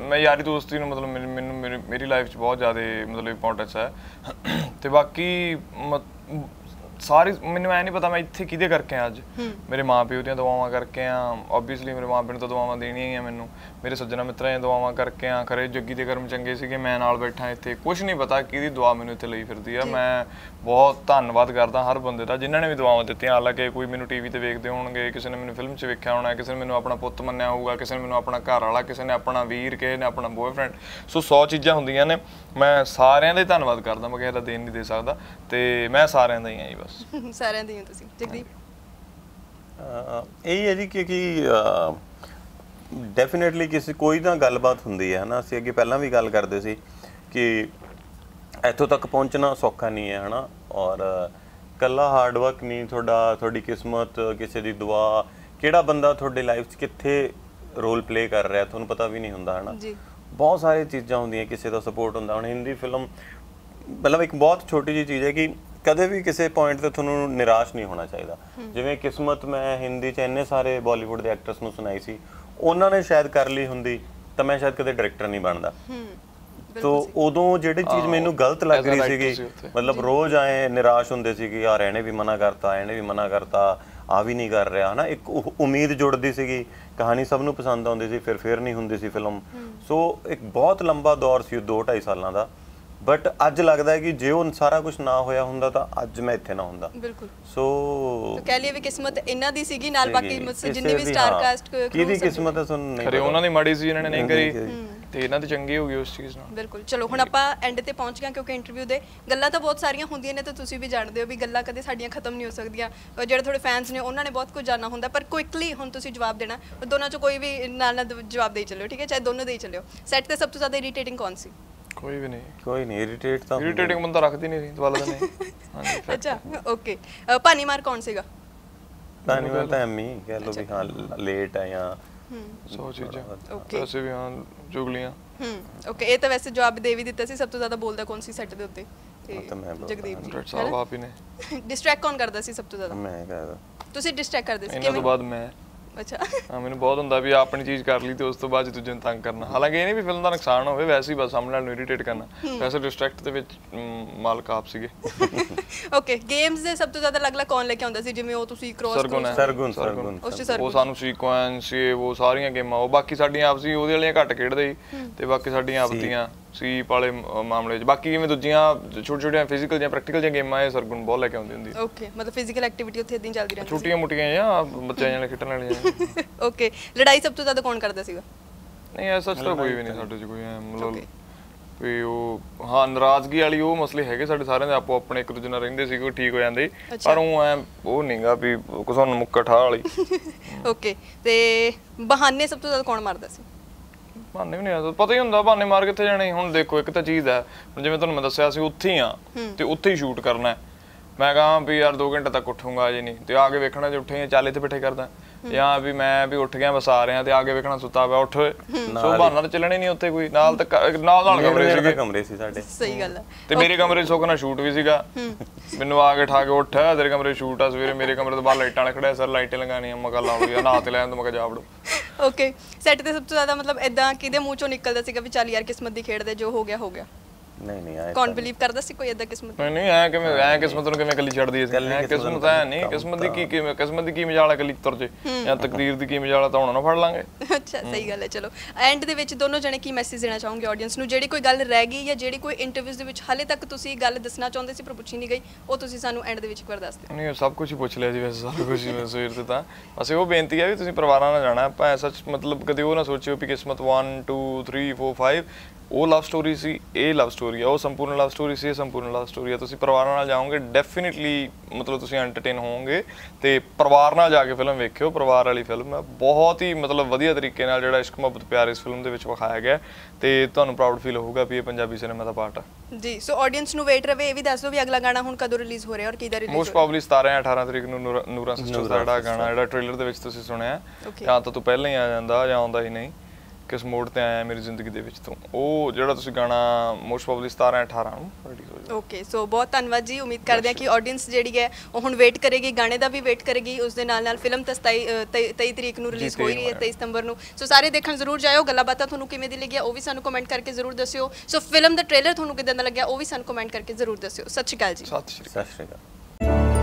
ਮੈਂ ਯਾਰੀ ਦੋਸਤੀ ਨੂੰ ਮਤਲਬ ਮੈਨੂੰ- ਮੇਰੀ- ਲਾਈਫ 'ਚ ਬਹੁਤ ਜ਼ਿਆਦਾ ਮਤਲਬ ਇੰਪੋਰਟੈਂਸ ਹੈ। ਤੇ ਬਾਕੀ ਸਾਰੀ ਮੈਨੂੰ ਐ ਨਹੀਂ ਪਤਾ ਮੈਂ ਇੱਥੇ ਕਿਹਦੇ ਕਰਕੇ ਆ ਅੱਜ। ਮੇਰੇ ਮਾਪਿਓ ਦੀਆਂ ਦੁਆਵਾਂ ਕਰਕੇ ਆ ਆਬਵੀਅਸਲੀ ਮੇਰੇ ਮਾਪਿਆਂ ਨੇ ਤਾਂ ਦੁਆਵਾਂ ਦੇਣੀਆਂ ਹੀ ਆ ਮੈਨੂੰ। ਮੇਰੇ ਸੱਜਣਾ ਮਿੱਤਰਾਂ ਦੀਆਂ ਦੁਆਵਾਂ ਕਰਕੇ ਆ ਖਰੇ ਜੱਗੀ ਦੇ ਕਰਮ ਚੰਗੇ ਸੀਗੇ ਮੈਂ ਨਾਲ ਬੈਠਾ ਇੱਥੇ। ਕੁਝ ਨਹੀਂ ਪਤਾ ਕਿਹਦੀ ਦੁਆ ਮੈਨੂੰ ਇੱਥੇ ਲਈ ਫਿਰਦੀ ਆ। ਮੈਂ ਬਹੁਤ ਧੰਨਵਾਦ ਕਰਦਾ ਹਰ ਬੰਦੇ ਦਾ ਜਿਨ੍ਹਾਂ ਨੇ ਵੀ ਦੁਆਵਾਂ ਦਿੱਤੀਆਂ। ਹਾਲਾਂਕਿ ਕੋਈ ਮੈਨੂੰ ਟੀਵੀ ਤੇ ਵੇਖਦੇ ਹੋਣਗੇ ਕਿਸੇ ਨੇ ਮੈਨੂੰ ਫਿਲਮ 'ਚ ਵੇਖਿਆ ਹੋਣਾ ਕਿਸੇ ਨੇ ਮੈਨੂੰ ਆਪਣਾ ਪੁੱਤ ਮੰਨਿਆ ਹੋਊਗਾ ਕਿਸੇ ਨੇ ਮੈਨੂੰ ਆਪਣਾ ਘਰ ਵਾਲਾ ਕਿਸੇ ਨੇ ਆਪਣਾ ਵੀਰ ਕਿਸੇ ਨੇ ਆਪਣਾ ਬॉयਫ੍ਰੈਂਡ ਸੋ 100 ਚੀਜ਼ਾਂ ਹੁੰਦੀਆਂ ਨੇ। ਮੈਂ ਸਾਰਿਆਂ ਦਾ ਹੀ ਧੰਨਵਾਦ ਕਰਦਾ ਮੈਂ ਕਿਸੇ ਦਾ ਦੇਣ ਨਹੀਂ ਦੇ ਸਕਦਾ। ਤੇ ਮੈਂ ਸਾਰਿਆਂ ਦਾ ਹੀ ਹਾਂ ਜੀ ਬਸ। ਸਾਰਿਆਂ ਦੀ ਹੋ ਤੁਸੀਂ। ਜਗਦੀਪ? ਇਹ ਹੈ ਜੀ ਕਿ ਕਿ ਡੈਫੀਨਿਟਲੀ ਕਿਸੇ ਕੋਈ ਨਾ ਗੱਲਬਾਤ ਹੁੰਦੀ ਹੈ ਹਨਾ? ਅਸੀਂ ਅੱਗੇ ਪਹਿਲਾਂ ਵੀ ਗੱਲ ਕਰਦੇ ਸੀ ਕਿ ਇੱਥੋਂ ਤੱਕ ਪਹੁੰਚਣਾ ਸੌਖਾ ਨਹੀਂ ਹੈ ਹਨਾ? ਔਰ ਕੱਲਾ ਹਾਰਡ ਵਰਕ ਨਹੀਂ ਤੁਹਾਡਾ ਤੁਹਾਡੀ ਕਿਸਮਤ ਕਿਸੇ ਦੀ ਦੁਆ ਕਿਹੜਾ ਬੰਦਾ ਤੁਹਾਡੇ ਲਾਈਫ 'ਚ ਕਿੱਥੇ ਰੋਲ ਪਲੇ ਕਰ ਰਿਹਾ ਤੁਹਾਨੂੰ ਪਤਾ ਵੀ ਨਹੀਂ ਹੁੰਦਾ ਹਨਾ? ਜੀ। ਬਹੁਤ ਸਾਰੀ ਚੀਜ਼ਾਂ ਹੁੰਦੀਆਂ ਕਿਸੇ ਦਾ ਸਪੋਰਟ ਹੁੰਦਾ। ਹੁਣ ਹਿੰਦੀ ਫਿਲਮ ਮਤਲਬ ਇੱਕ ਬਹੁਤ ਛੋਟੀ ਜਿਹੀ ਚੀਜ਼ ਹੈ ਕਿ ਕਦੇ ਵੀ ਕਿਸੇ ਪੁਆਇੰਟ ਤੇ ਤੁਹਾਨੂੰ ਨਿਰਾਸ਼ ਨਹੀਂ ਹੋਣਾ ਚਾਹੀਦਾ। ਜਿਵੇਂ ਕਿਸਮਤ ਮੈਂ ਹਿੰਦੀ 'ਚ ਇੰਨੇ ਸਾਰੇ ਬਾਲੀਵੁੱਡ ਦੇ ਐਕਟਰਸ ਨੂੰ ਸੁਣਾਈ ਸੀ ਉਹਨਾਂ ਨੇ ਸ਼ਾਇਦ ਕਰ ਲਈ ਹੁੰਦੀ ਤਾਂ ਮੈਂ ਸ਼ਾਇਦ ਕਦੇ ਡਾਇਰੈਕਟਰ ਨਹੀਂ ਬਣਦਾ। ਹੂੰ ਤੋ ਉਦੋਂ ਜਿਹੜੀ ਚੀਜ਼ ਮੈਨੂੰ ਗਲਤ ਲੱਗ ਰਹੀ ਸੀਗੀ। ਮਤਲਬ ਰੋਜ਼ ਆਏ ਨਿਰਾਸ਼ ਹੁੰਦੇ ਸੀ ਕਿ ਯਾਰ ਇਹਨੇ ਵੀ ਮਨਾ ਕਰਤਾ ਇਹਨੇ ਵੀ ਮਨਾ ਕਰਤਾ ਆ ਵੀ ਨਹੀਂ ਕਰ ਰਿਹਾ ਹਨਾ? ਇੱਕ ਉਮੀਦ ਜੁੜਦੀ ਸੀਗੀ ਕਹਾਣੀ ਸਭ ਨੂੰ ਪਸੰਦ ਆਉਂਦੀ ਸੀ ਫਿਰ ਫਿਰ ਨਹੀਂ ਹੁੰਦੀ ਸੀ ਫਿਲਮ। ਸੋ ਇੱਕ ਬਹੁਤ ਲੰਬਾ ਦੌਰ ਸੀ 2 2.5 ਸਾਲਾਂ ਦਾ। ਬਟ ਅੱਜ ਲੱਗਦਾ ਹੈ ਕਿ ਜੇ ਉਹ ਸਾਰਾ ਕੁਝ ਨਾ ਹੋਇਆ ਹੁੰਦਾ ਤਾਂ ਅੱਜ ਮੈਂ ਇੱਥੇ ਨਾ ਹੁੰਦਾ। ਬਿਲਕੁਲ। ਸੋ ਤਾਂ ਕਹਿ ਲਈਏ ਵੀ ਕਿਸਮਤ ਇਹਨਾਂ ਦੀ ਸੀਗੀ ਨਾਲ ਬਾਕੀ ਜਿੰਨੇ ਵੀ ਦੀ, ਸਟਾਰ। ਕਾਸਟ ਕਿਹਦੀ ਕਿਸਮਤ ਹੈ ਤੁਹਾਨੂੰ ਨਹੀਂ ਖਰੇ। ਉਹਨਾਂ ਦੀ ਮਾੜੀ ਸੀ ਇਹਨਾਂ ਨੇ ਨਹੀਂ ਕਰੀ। ਤੇ ਇਹਨਾਂ ਦੀ ਚੰਗੀ ਹੋ ਗਈ ਉਸ ਚੀਜ਼ ਨਾਲ। ਬਿਲਕੁਲ। ਚਲੋ ਹੁਣ ਆਪਾਂ ਐਂਡ ਤੇ ਪਹੁੰਚ ਗਏ ਕਿਉਂਕਿ ਇੰਟਰਵਿਊ ਦੇ ਗੱਲਾਂ ਤਾਂ ਬਹੁਤ ਸਾਰੀਆਂ ਹੁੰਦੀਆਂ ਨੇ ਤੇ ਤੁਸੀਂ ਵੀ ਜਾਣਦੇ ਹੋ ਵੀ ਗੱਲਾਂ ਕਦੇ ਸਾਡੀਆਂ ਖਤਮ ਨਹੀਂ ਹੋ ਸਕਦੀਆਂ। ਜਿਹੜੇ ਤੁਹਾਡੇ ਫੈਨਸ ਨੇ ਉਹਨਾਂ ਨੇ ਬਹੁਤ ਕੁਝ ਜਾਣਨਾ ਹੁੰਦਾ ਪਰ ਕੁਇਕਲੀ ਹੁਣ ਤੁਸੀਂ ਜਵਾਬ ਦੇਣਾ ਦੋਨਾਂ ਚੋਂ ਕੋਈ ਵੀ ਨਾਲ ਨਾਲ ਜਵਾਬ ਦੇਈ ਚੱਲਿਓ ਠੀਕ ਹੈ? ਚਾਹੇ ਦੋਨੋਂ ਦੇਈ ਚੱਲਿਓ। ਸੈੱਟ ਤੇ ਸਭ ਤੋਂ ਜ਼ਿਆਦਾ ਇਰੀਟੇਟਿੰਗ ਕੌਣ ਸੀ? ਕੋਈ ਵੀ ਨਹੀਂ। ਕੋਈ ਨਹੀਂ ਇਰੀਟੇਟ ਤਾਂ। ਇਰੀਟੇਟਿੰਗ ਬੰਦਾ ਰੱਖਦੀ ਨਹੀਂ ਸੀ ਦਵਾਲਾ ਦਾ ਨਹੀਂ। ਹਾਂਜੀ ਅੱਛਾ ਓਕੇ। ਪਾਨੀ ਮਾਰ ਕੌਣ ਸੀਗਾ? ਤਾਂ ਨਹੀਂ ਮੈਂ ਤਾਂ ਐਮੀ ਕਹਿ ਲੋ ਵੀ ਹਾਂ ਲੇਟ ਆ ਜਾਂ ਸੌ ਚੀਜ਼ਾਂ। Okay. ਵੈਸੇ ਵੀ ਹਾਂ ਜੁਗਲੀਆਂ। ਹੂੰ ਓਕੇ। ਇਹ ਤਾਂ ਵੈਸੇ ਜਵਾਬ ਦੇ ਵੀ ਦਿੱਤਾ ਸੀ ਸਭ ਤੋਂ ਜ਼ਿਆਦਾ ਬੋਲਦਾ ਕੌਣ ਸੀ ਸੈੱਟ ਦੇ ਉੱਤੇ। ਜਗਦੀਪ ਜੀ। ਸਾਹਿਬ ਆਪ ਹੀ ਨੇ। ਡਿਸਟਰੈਕਟ ਕੌਣ ਕਰਦਾ ਸੀ ਸਭ ਤੋਂ ਜ਼ਿਆਦਾ? ਮੈਂ ਕਹਦਾ ਤੁਸੀਂ ਡਿਸਟਰੈਕਟ ਕਰਦੇ ਸੀ ਇਹਨਾਂ ਤੋਂ ਬਾਅਦ ਮੈਂ। ਅੱਛਾ। ਹਾਂ ਮੈਨੂੰ ਬਹੁਤ ਹੁੰਦਾ ਵੀ ਆਪਣੀ ਚੀਜ਼ ਕਰ ਲਈ ਤੇ ਉਸ ਤੋਂ ਬਾਅਦ ਦੂਜੇ ਨੂੰ ਤੰਗ ਕਰਨਾ। ਹਾਲਾਂਕਿ ਇਹ ਨਹੀਂ ਵੀ ਫਿਲਮ ਦਾ ਨੁਕਸਾਨ ਹੋਵੇ ਵੈਸੇ ਹੀ ਬਸ ਸਾਹਮਣੇ ਵਾਲੇ ਨੂੰ ਇਰੀਟੇਟ ਕਰਨਾ। ਵੈਸੇ ਡਿਸਟਰੈਕਟ ਦੇ ਵਿੱਚ ਮਾਲਕ ਆਪ ਸੀਗੇ। ਓਕੇ ਗੇਮਸ ਦੇ ਸਭ ਤੋਂ ਜ਼ਿਆਦਾ ਅਲੱਗ-ਅਲੱਗ ਕੌਣ ਲੈ ਕੇ ਆਉਂਦਾ ਸੀ? ਜਿਵੇਂ ਉਹ ਤੁਸੀਂ ਕ੍ਰੋਸ ਸਰਗੁਣ ਸਰਗੁਣ ਸਰਗੁਣ। ਉਸ ਚ ਉਹ ਸਾਨੂੰ ਸੀਕੁਐਂਸ ਇਹ ਉਹ ਸਾਰੀਆਂ ਗੇਮਾਂ ਉਹ ਬਾਕੀ ਸਾਡੀਆਂ ਆਪ ਸੀ ਉਹਦੇ ਵਾਲੀਆਂ ਘੱਟ ਖੇਡਦੇ ਸੀ ਤੇ ਬਾਕੀ ਸਾਡੀਆਂ ਆਪ ਦੀਆਂ ਸੀ ਵਾਲੇ ਮਾਮਲੇ 'ਚ। ਬਾਕੀ ਜਿਵੇਂ ਦੂਜੀਆਂ ਛੋਟੇ ਛੋਟੀਆਂ ਫਿਜ਼ੀਕਲ ਜਾਂ ਪ੍ਰੈਕਟੀਕਲ ਜਾਂ ਗੇਮਾਂ ਇਹ ਸਰਗੁਣ ਬਹੁਤ ਲੈ ਕੇ ਆਉਂਦੀ ਹੁੰਦੀ ਓਕੇ ਮਤਲਬ ਫਿਜ਼ੀਕਲ ਐਕਟੀਵਿਟੀ ਉੱਥੇ ਇਦਾਂ ਚੱਲਦੀ ਰਹਿੰਦੀ ਛੋਟੀਆਂ ਮੋਟੀਆਂ ਜਾਂ ਬੱਚਿਆਂ ਨਾਲ ਖੇਡਣ ਵਾਲੀਆਂ ਓਕੇ ਲੜਾਈ ਸਭ ਤੋਂ ਜ਼ਿਆਦਾ ਕੌਣ ਕਰਦਾ ਸੀਗਾ? ਨਹੀਂ ਐਸਾ ਤਾਂ ਕੋਈ ਵੀ ਨਹੀਂ ਸਾਡੇ 'ਚ ਕੋਈ ਐਂ ਮਤਲਬ ਵੀ ਉਹ ਹਾਂ ਨਾਰਾਜ਼ਗੀ ਵਾਲੀ ਉਹ ਮਸਲੇ ਹੈਗੇ ਸਾਡੇ ਸਾਰਿਆਂ ਦੇ ਆਪੋ ਆਪਣੇ ਇੱਕ ਦੂਜੇ ਨਾਲ ਰਹਿੰਦੇ ਸੀ ਕੋਈ ਠੀਕ ਹੋ ਜਾਂਦੇ। ਪਰ ਉਹ ਐ ਉਹ ਨਹੀਂਗਾ ਵੀ ਕੁਛ ਸਾਨੂੰ ਮੁੱਕਾ ਠਾਹ ਵਾਲੀ। ਓਕੇ ਤੇ ਬਹਾਨੇ ਸਭ ਤੋਂ ਜ਼ਿਆਦਾ ਕੌਣ ਮਾਰਦਾ ਸੀ? ਬਹਾਨੇ ਵੀ ਨਹੀਂ ਆਦਾ ਪਤਾ ਹੀ ਹੁੰਦਾ ਬਹਾਨੇ ਮਾਰ ਕਿੱਥੇ ਜਾਣੇ। ਹੁਣ ਦੇਖੋ ਇੱਕ ਤਾਂ ਚੀਜ਼ ਹੈ ਹੁਣ ਜਿਵੇਂ ਤੁਹਾਨੂੰ ਮੈਂ ਦੱਸਿਆ ਸੀ ਉੱਥੇ ਹੀ ਆ ਤੇ ਉੱਥੇ ਹੀ ਸ਼ੂਟ ਕਰਨਾ ਹੈ। ਮੈਂ ਕਹਾਂ ਵੀ ਯਾਰ 2 ਘੰਟੇ ਤੱਕ ਉੱਠੂੰਗਾ ਅਜੇ ਨਹੀਂ। ਤੇ ਆ ਕੇ ਵੇਖਣਾ ਜੇ ਉੱਠੇ ਚਾਲੇ ਤੇ ਬਿਠੇ ਕਰਦਾ। ਜਾਂ ਵੀ ਮੈਂ ਵੀ ਉੱਠ ਗਿਆ ਬਸ ਆ ਰਿਹਾ ਤੇ ਆ ਕੇ ਵੇਖਣਾ ਸੁੱਤਾ ਪਿਆ ਉੱਠ ਸੋ ਬਹਾਨਾ ਤਾਂ ਚੱਲਣੇ ਨਹੀਂ ਉੱਥੇ ਕੋਈ। ਨਾਲ ਤਾਂ ਨਾਲ ਨਾਲ ਕਮਰੇ ਮੇਰੇ ਸੀਗੇ ਕਮਰੇ ਸੀ ਸਾਡੇ। ਸਹੀ ਗੱਲ ਹੈ। ਤੇ ਮੇਰੇ ਕਮਰੇ 'ਚ ਸੋਕਣਾ ਸ਼ੂਟ ਵੀ ਸੀਗਾ। ਮੈਨੂੰ ਆ ਕੇ ਠਾ ਕੇ ਉੱਠ ਤੇਰੇ ਕਮਰੇ ਸ਼ੂਟ ਆ ਸਵੇਰੇ ਮੇਰੇ ਕਮਰੇ ਤੋਂ ਬਾਹਰ ਲਾਈਟਾਂ ਵਾਲੇ ਖੜਿਆ ਸਰ ਲਾਈਟਾਂ ਲਗਾਣੀਆਂ ਮੈਂ ਕਿਹਾ ਲਾਉਣੀ ਆ ਨਹਾ ਤੇ ਲੈਣ ਤੋਂ ਮੈਂ ਕਿਹਾ ਜਾ ਵੜੋ। ਓਕੇ ਸੈੱਟ ਤੇ ਸਭ ਤੋਂ ਜ਼ਿਆਦਾ ਮਤਲਬ ਇਦਾਂ ਕਿਹਦੇ ਮੂੰਹ ਚੋਂ ਨਿਕਲਦਾ ਸੀਗਾ ਵੀ ਚੱਲ ਯਾਰ ਕਿਸਮਤ ਦੀ ਖੇਡ ਦੇ ਜੋ ਹੋ ਗਿਆ ਹੋ ਗਿਆ? ਨਹੀਂ ਨਹੀਂ ਆਏ ਕੌਣ ਬਿਲੀਵ ਕਰਦਾ ਸੀ ਕੋਈ ਇਦਾਂ ਕਿਸਮਤ ਨਹੀਂ ਨਹੀਂ ਐ ਕਿਵੇਂ ਐ ਕਿਸਮਤ ਨੂੰ ਕਿਵੇਂ ਕੱਲੀ ਛੱਡਦੀ ਐ? ਇਕੱਲੀ ਐ ਕਿਸਮਤ ਐ ਨਹੀਂ ਕਿਸਮਤ ਦੀ ਕੀ ਕਿਵੇਂ ਕਿਸਮਤ ਦੀ ਕੀ ਮਜਾਲ ਐ ਕੱਲੀ ਤੁਰ ਜੇ? ਜਾਂ ਤਕਦੀਰ ਦੀ ਕੀ ਮਜਾਲ ਐ ਤਾਂ ਹੁਣ ਨਾ ਫੜ ਲਾਂਗੇ। ਅੱਛਾ ਸਹੀ ਗੱਲ ਹੈ ਚਲੋ। ਐਂਡ ਦੇ ਵਿੱਚ ਦੋਨੋਂ ਜਣੇ ਕੀ ਮੈਸੇਜ ਦੇਣਾ ਚਾਹੋਗੇ ਆਡੀਅנס ਨੂੰ? ਜਿਹੜੀ ਕੋਈ ਗੱਲ ਰਹਿ ਗਈ ਜਾਂ ਜਿਹੜੀ ਕੋਈ ਇੰਟਰਵਿਊਜ਼ ਦੇ ਵਿੱਚ ਹਾਲੇ ਤੱਕ ਤੁਸੀਂ ਗੱਲ ਦੱਸਣਾ ਚਾਹੁੰਦੇ ਸੀ ਪਰ ਪੁੱਛੀ ਨਹੀਂ ਗਈ ਉਹ ਤੁਸੀਂ ਸਾਨੂੰ ਐਂਡ ਦੇ ਵਿੱਚ ਇੱਕ ਵਾਰ ਦੱਸ ਦਿਓ। ਨਹੀਂ ਉਹ ਸਭ ਕੁਝ ਹੀ ਪੁੱਛ ਲਿਆ ਜੀ ਵੈਸੇ ਸਾਰਾ ਕੁਝ ਹੀ ਮੈਂ ਸਵੇਰ ਤੇ ਤਾਂ। ਬਸ ਉਹ ਬੇਨਤੀ ਹੈ ਵੀ ਤੁਸੀਂ ਪਰਿਵਾਰਾਂ ਨਾਲ ਜਾਣਾ ਆਪਾਂ ਐਸਾ ਮਤਲਬ ਕਦੇ ਉਹ ਨਾ ਸੋਚਿਓ ਵੀ ਕਿਸਮਤ 1 2 3 4 5 ਉਹ ਲਵ ਸਟੋਰੀ ਸੀ ਇਹ ਲਵ ਸਟੋਰੀ ਆ ਉਹ ਸੰਪੂਰਨ ਲਵ ਸਟੋਰੀ ਸੀ ਇਹ ਸੰਪੂਰਨ ਲਵ ਸਟੋਰੀ ਆ। ਤੁਸੀਂ ਪਰਿਵਾਰਾਂ ਨਾਲ ਜਾਓਗੇ ਡੈਫੀਨਿਟਲੀ ਮਤਲਬ ਤੁਸੀਂ ਐਂਟਰਟੇਨ ਹੋਵੋਗੇ ਤੇ ਪਰਿਵਾਰ ਨਾਲ ਜਾ ਕੇ ਫਿਲਮ ਵੇਖਿਓ ਪਰਿਵਾਰ ਵਾਲੀ ਫਿਲਮ ਹੈ ਬਹੁਤ ਹੀ ਮਤਲਬ ਵਧੀਆ ਤਰੀਕੇ ਨਾਲ ਜਿਹੜਾ ਇਸ਼ਕ ਮੁਹੱਬਤ ਪਿਆਰ ਇਸ ਫਿਲਮ ਦੇ ਵਿੱਚ ਵਿਖਾਇਆ ਗਿਆ ਤੇ ਤੁਹਾਨੂੰ ਪ੍ਰਾਊਡ ਫੀਲ ਹੋਊਗਾ ਵੀ ਇਹ ਪੰਜਾਬੀ ਸਿਨੇਮਾ ਦਾ ਪਾਰਟ ਹੈ ਜੀ ਸੋ ਆਡੀਅנס ਨੂੰ ਵੇਟ ਰਵੇ ਇਹ ਵੀ ਦੱਸ ਦਿਓ ਵੀ ਅਗਲਾ ਗਾਣਾ ਹੁਣ ਕਦੋਂ ਰਿਲੀਜ਼ ਹੋ ਰਿਹਾ ਔਰ ਕਿਹਦਾ ਰਿਲੀਜ਼ ਮੋਸਟ ਪ੍ਰੋਬਬਲੀ 17 ਜਾਂ 18 ਤਰੀਕ ਨੂੰ ਨੂਰਾ- ਸਿਸਟਰਸ ਦਾ ਜਿਹੜਾ ਗਾਣਾ ਜਿਹੜਾ ਟ੍ਰੇਲਰ ਦੇ ਵਿੱਚ ਤੁਸੀਂ ਸੁਣਿਆ. ਜਾਂ ਤਾਂ ਤੂੰ ਪਹਿਲਾਂ ਹੀ ਆ ਜਾਂਦਾ ਜਾਂ ਆਉਂਦਾ ਹੀ ਨਹੀਂ। ਕਿਸ ਮੋੜ ਤੇ ਆਇਆ ਮੇਰੀ ਜ਼ਿੰਦਗੀ ਦੇ ਵਿੱਚ ਤੂੰ? ਉਹ ਜਿਹੜਾ ਤੁਸੀਂ ਗਾਣਾ ਮੋਸਟ ਪ੍ਰੋਬਬਲੀ 17 ਜਾਂ 18 ਨੂੰ ਰਿਲੀਜ਼ ਹੋ ਜਾਊਗਾ। ਓਕੇ ਸੋ ਬਹੁਤ ਧੰਨਵਾਦ ਜੀ। ਉਮੀਦ ਕਰਦੇ ਹਾਂ ਕਿ ਆਡੀਅנס ਜਿਹੜੀ ਹੈ ਉਹ ਹੁਣ ਵੇਟ ਕਰੇਗੀ ਗਾਣੇ ਦਾ ਵੀ ਵੇਟ ਕਰੇਗੀ ਉਸ ਦੇ ਨਾਲ ਨਾਲ ਫਿਲਮ ਤਾਂ 27 ਤਰੀਕ ਨੂੰ ਰਿਲੀਜ਼ ਹੋ ਰਹੀ ਹੈ 23 ਸਤੰਬਰ ਨੂੰ। ਸੋ ਸਾਰੇ ਦੇਖਣ ਜ਼ਰੂਰ ਜਾਇਓ ਗੱਲਾਂ ਬਾਤਾਂ ਤੁਹਾਨੂੰ ਕਿਵੇਂ ਦੀ ਲੱਗਿਆ ਉਹ ਵੀ ਸਾਨੂੰ ਕਮੈਂਟ ਕਰਕੇ ਜ਼ਰੂਰ ਦੱਸਿਓ। ਸੋ ਫਿਲਮ ਦਾ ਟ੍ਰੇਲਰ ਤੁਹਾਨੂੰ ਕਿਦਾਂ ਦਾ ਲੱਗਿਆ ਉਹ ਵੀ ਸਾਨੂੰ ਕਮੈਂਟ ਕਰਕੇ ਜ਼ਰੂਰ ਦੱਸਿਓ। ਸਤਿ ਸ਼੍ਰੀ ਅਕਾਲ ਜੀ। ਸਤਿ ਸ਼੍ਰੀ ਅਕਾਲ। ਸਤਿ ਸ਼੍ਰੀ ਅਕਾਲ।